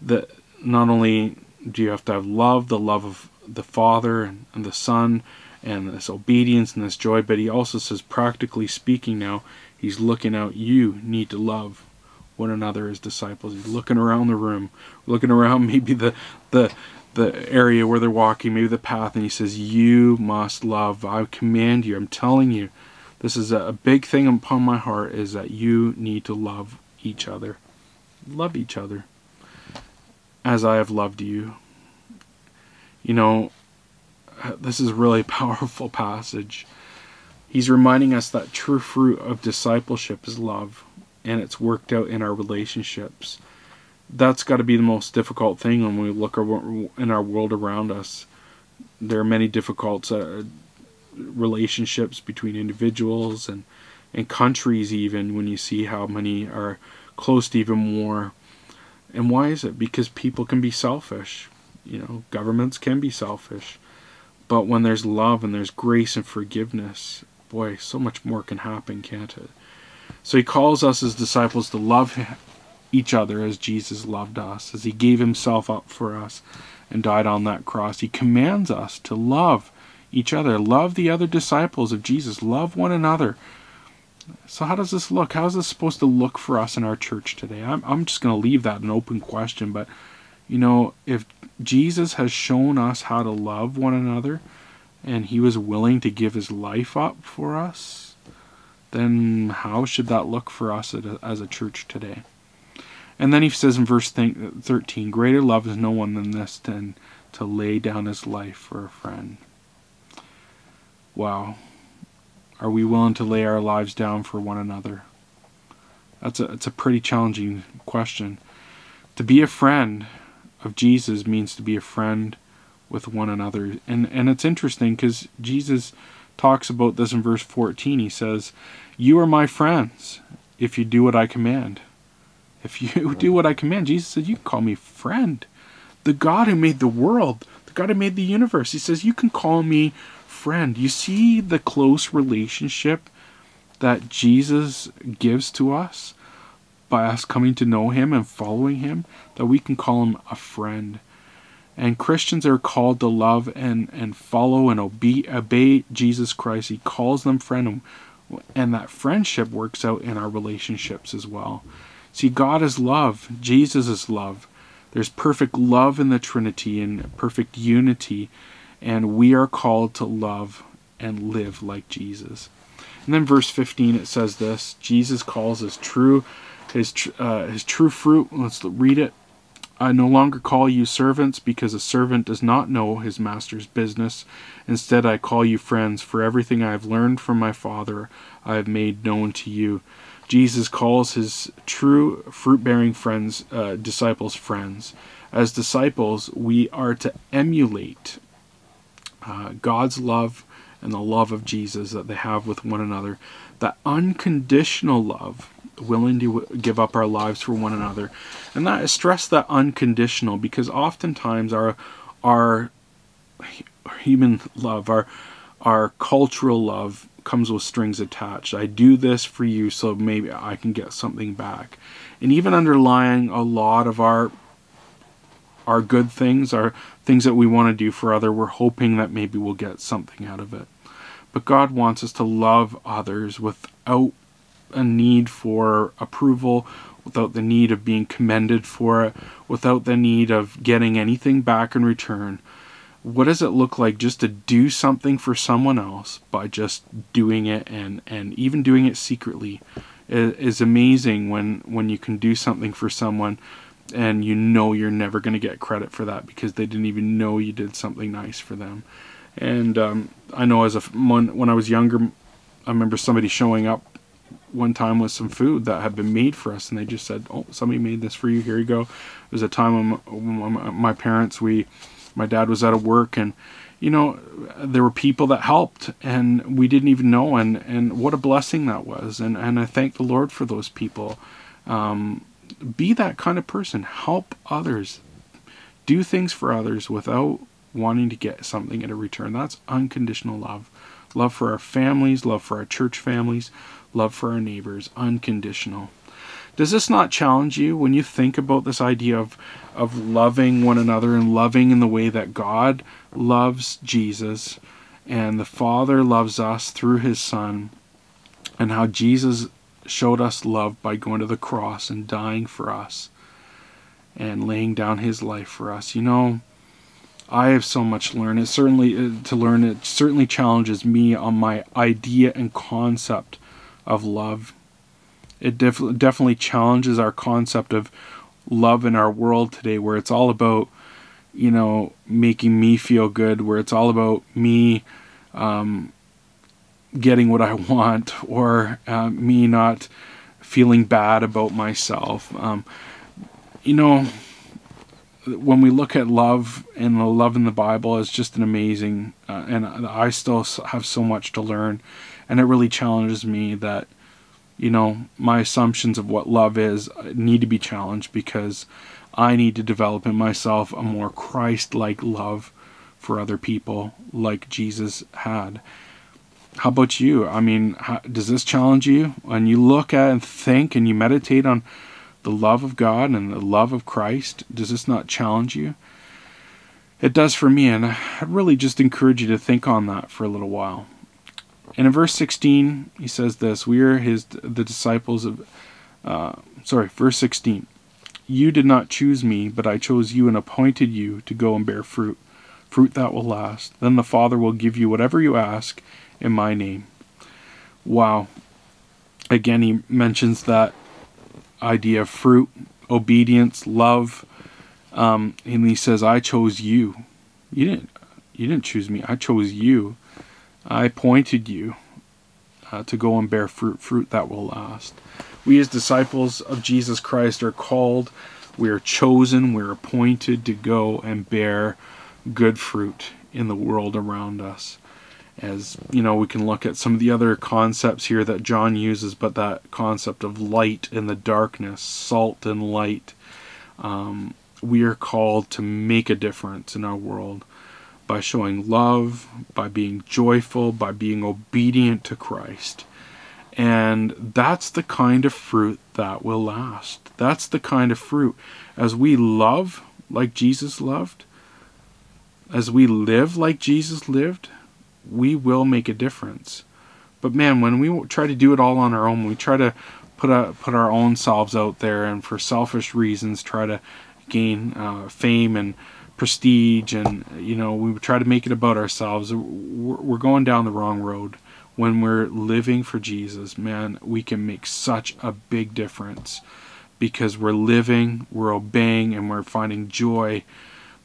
that not only do you have to have love, the love of the Father and, and the Son, and this obedience and this joy. But he also says, practically speaking, now he's looking out. You need to love one another as disciples. He's looking around the room, looking around maybe the the the area where they're walking, maybe the path, and he says, "You must love. I command you. I'm telling you." This is a big thing upon my heart is that you need to love each other. Love each other as I have loved you. You know, this is a really powerful passage. He's reminding us that true fruit of discipleship is love, and it's worked out in our relationships. That's got to be the most difficult thing when we look in our world around us. There are many difficult uh, relationships between individuals and, and countries, even when you see how many are close to even war. And why is it? Because people can be selfish. You know, governments can be selfish. But when there's love and there's grace and forgiveness, boy, so much more can happen, can't it? So he calls us as disciples to love each other as Jesus loved us, as he gave himself up for us and died on that cross. He commands us to love each other, love the other disciples of Jesus, love one another. So, how does this look? How is this supposed to look for us in our church today? I'm, I'm just going to leave that an open question, but you know, if Jesus has shown us how to love one another and he was willing to give his life up for us, then how should that look for us as a church today? And then he says in verse 13, Greater love is no one than this, than to lay down his life for a friend. Wow. Are we willing to lay our lives down for one another? That's a, it's a pretty challenging question. To be a friend of Jesus means to be a friend with one another. And, and it's interesting because Jesus talks about this in verse 14. He says, You are my friends if you do what I command. If you do what I command, Jesus said, You can call me friend. The God who made the world, the God who made the universe, He says, You can call me friend. You see the close relationship that Jesus gives to us by us coming to know Him and following Him, that we can call Him a friend. And Christians are called to love and, and follow and obey, obey Jesus Christ. He calls them friend, and that friendship works out in our relationships as well. See, God is love, Jesus is love. There's perfect love in the Trinity and perfect unity and we are called to love and live like Jesus. And then verse 15 it says this, Jesus calls us true his uh, his true fruit. Let's read it. I no longer call you servants because a servant does not know his master's business. Instead, I call you friends, for everything I have learned from my Father I have made known to you. Jesus calls his true fruit bearing friends, uh, disciples, friends. As disciples, we are to emulate uh, God's love and the love of Jesus that they have with one another, that unconditional love, willing to give up our lives for one another. And that stress that unconditional because oftentimes our our human love, our our cultural love comes with strings attached. I do this for you so maybe I can get something back. And even underlying a lot of our our good things, our things that we want to do for other, we're hoping that maybe we'll get something out of it. But God wants us to love others without a need for approval, without the need of being commended for it, without the need of getting anything back in return. What does it look like just to do something for someone else by just doing it and, and even doing it secretly? Is amazing when, when you can do something for someone and you know you're never going to get credit for that because they didn't even know you did something nice for them. And um, I know as a when, when I was younger, I remember somebody showing up one time with some food that had been made for us, and they just said, "Oh, somebody made this for you. Here you go." It was a time when my parents, we, my dad was out of work, and you know, there were people that helped, and we didn't even know, and and what a blessing that was, and and I thank the Lord for those people. Um, be that kind of person. Help others. Do things for others without wanting to get something in return. That's unconditional love. Love for our families, love for our church families, love for our neighbors. Unconditional. Does this not challenge you when you think about this idea of, of loving one another and loving in the way that God loves Jesus and the Father loves us through his Son, and how Jesus showed us love by going to the cross and dying for us and laying down his life for us. You know, I have so much to learn. It certainly uh, to learn it certainly challenges me on my idea and concept of love. It def- definitely challenges our concept of love in our world today where it's all about you know making me feel good where it's all about me um, getting what I want or uh, me not feeling bad about myself. Um, you know, when we look at love and the love in the Bible is just an amazing, uh, and I still have so much to learn, and it really challenges me that, you know, my assumptions of what love is need to be challenged because I need to develop in myself a more Christ-like love for other people like Jesus had. How about you? I mean, how, does this challenge you? When you look at and think and you meditate on the love of God and the love of Christ, does this not challenge you? It does for me, and I really just encourage you to think on that for a little while. And in verse 16, he says this We are his, the disciples of, uh, sorry, verse 16. You did not choose me, but I chose you and appointed you to go and bear fruit fruit that will last. Then the Father will give you whatever you ask in my name. Wow. Again, he mentions that idea of fruit, obedience, love. Um, and he says, I chose you. You didn't you didn't choose me. I chose you. I appointed you uh, to go and bear fruit, fruit that will last. We as disciples of Jesus Christ are called, we are chosen, we're appointed to go and bear good fruit in the world around us. As you know, we can look at some of the other concepts here that John uses, but that concept of light in the darkness, salt and light. Um, we are called to make a difference in our world by showing love, by being joyful, by being obedient to Christ. And that's the kind of fruit that will last. That's the kind of fruit. As we love like Jesus loved, as we live like Jesus lived, we will make a difference. But man, when we try to do it all on our own, we try to put a, put our own selves out there, and for selfish reasons, try to gain uh, fame and prestige, and you know, we try to make it about ourselves. We're, going down the wrong road. When we're living for Jesus, man, we can make such a big difference because we're living, we're obeying, and we're finding joy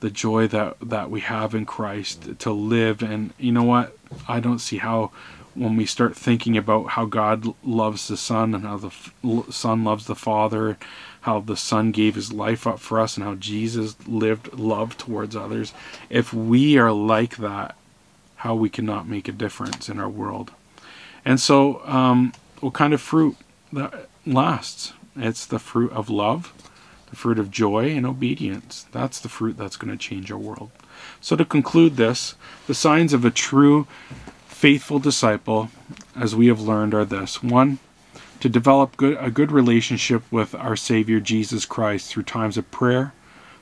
the joy that that we have in Christ to live and you know what I don't see how when we start thinking about how God loves the son and how the son loves the father how the son gave his life up for us and how Jesus lived love towards others if we are like that how we cannot make a difference in our world and so um, what kind of fruit that lasts it's the fruit of love the fruit of joy and obedience. That's the fruit that's going to change our world. So, to conclude this, the signs of a true, faithful disciple, as we have learned, are this one, to develop good, a good relationship with our Savior Jesus Christ through times of prayer,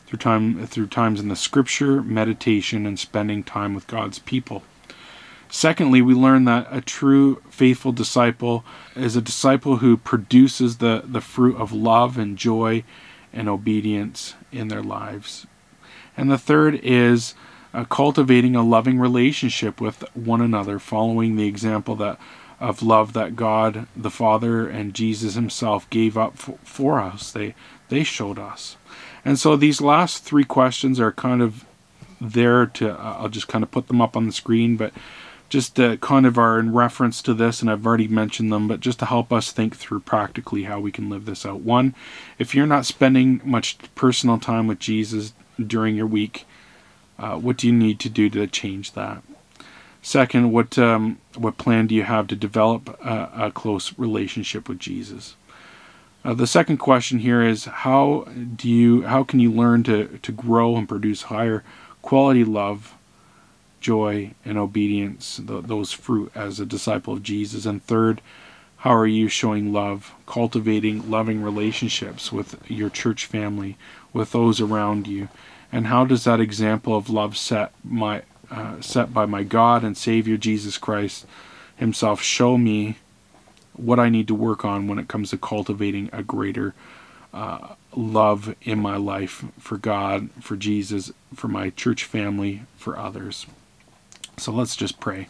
through time through times in the Scripture, meditation, and spending time with God's people. Secondly, we learn that a true faithful disciple is a disciple who produces the, the fruit of love and joy and obedience in their lives. And the third is uh, cultivating a loving relationship with one another, following the example that of love that God the Father and Jesus Himself gave up for, for us. They they showed us. And so these last three questions are kind of there to. Uh, I'll just kind of put them up on the screen, but just kind of are in reference to this, and I've already mentioned them, but just to help us think through practically how we can live this out. One, if you're not spending much personal time with Jesus during your week, uh, what do you need to do to change that? Second, what um, what plan do you have to develop a, a close relationship with Jesus? Uh, the second question here is how do you how can you learn to to grow and produce higher quality love joy, and obedience, those fruit as a disciple of Jesus. And third, how are you showing love, cultivating loving relationships with your church family, with those around you? And how does that example of love set my uh, set by my God and Savior Jesus Christ Himself show me what I need to work on when it comes to cultivating a greater uh, love in my life for God, for Jesus, for my church family, for others. So let's just pray.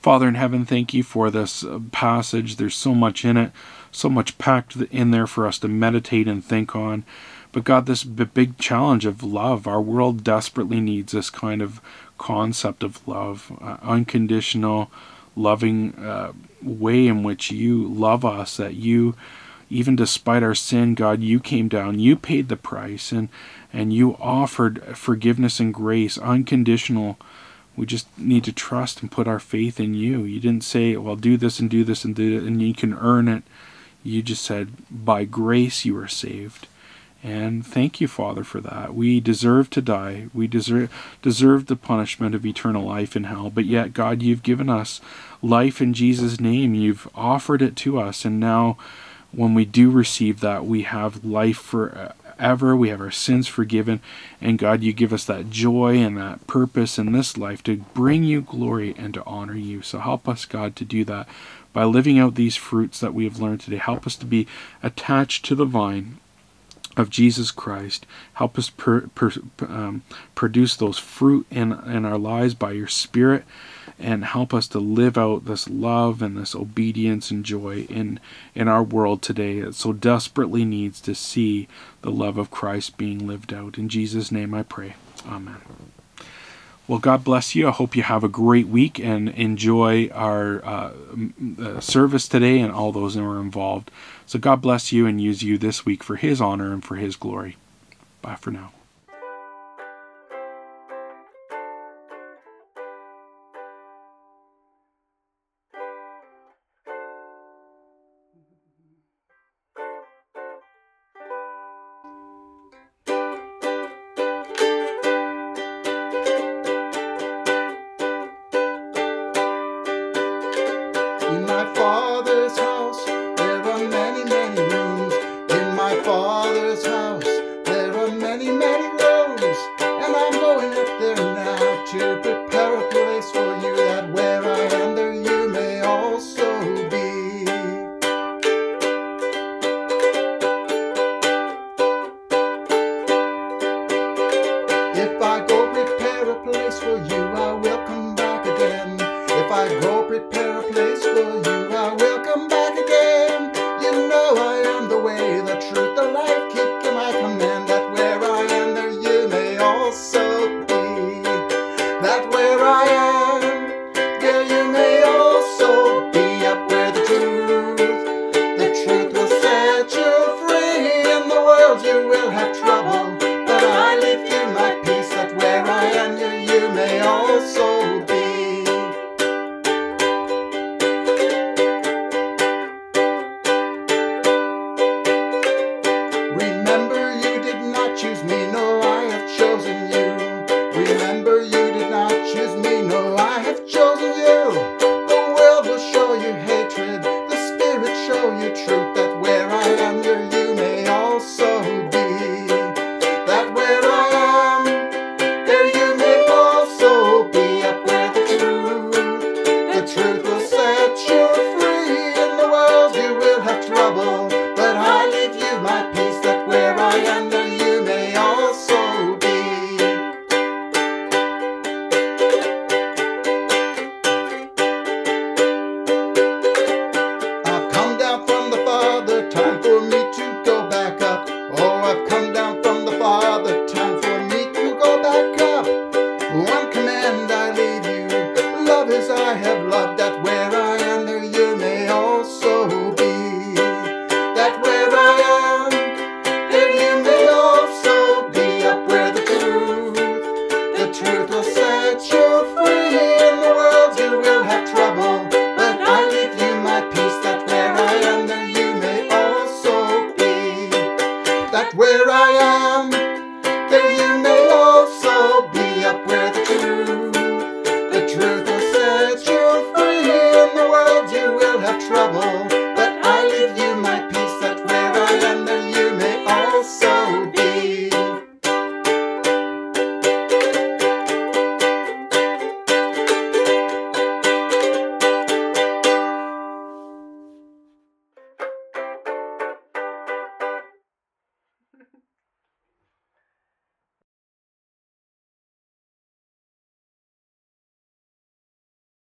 Father in heaven, thank you for this uh, passage. There's so much in it, so much packed in there for us to meditate and think on. But God, this big challenge of love, our world desperately needs this kind of concept of love, uh, unconditional, loving uh, way in which you love us, that you, even despite our sin, God, you came down, you paid the price, and, and you offered forgiveness and grace, unconditional. We just need to trust and put our faith in you. You didn't say, well, do this and do this and do it, and you can earn it. You just said, by grace you are saved. And thank you, Father, for that. We deserve to die. We deserve deserve the punishment of eternal life in hell. But yet, God, you've given us life in Jesus' name. You've offered it to us. And now, when we do receive that, we have life forever. We have our sins forgiven. And God, you give us that joy and that purpose in this life to bring you glory and to honor you. So help us, God, to do that by living out these fruits that we have learned today. Help us to be attached to the vine of Jesus Christ. Help us per, per, um, produce those fruit in, in our lives by your Spirit and help us to live out this love and this obedience and joy in, in our world today that so desperately needs to see the love of Christ being lived out. In Jesus' name I pray. Amen. Well, God bless you. I hope you have a great week and enjoy our uh, uh, service today and all those who are involved. So, God bless you and use you this week for His honor and for His glory. Bye for now. So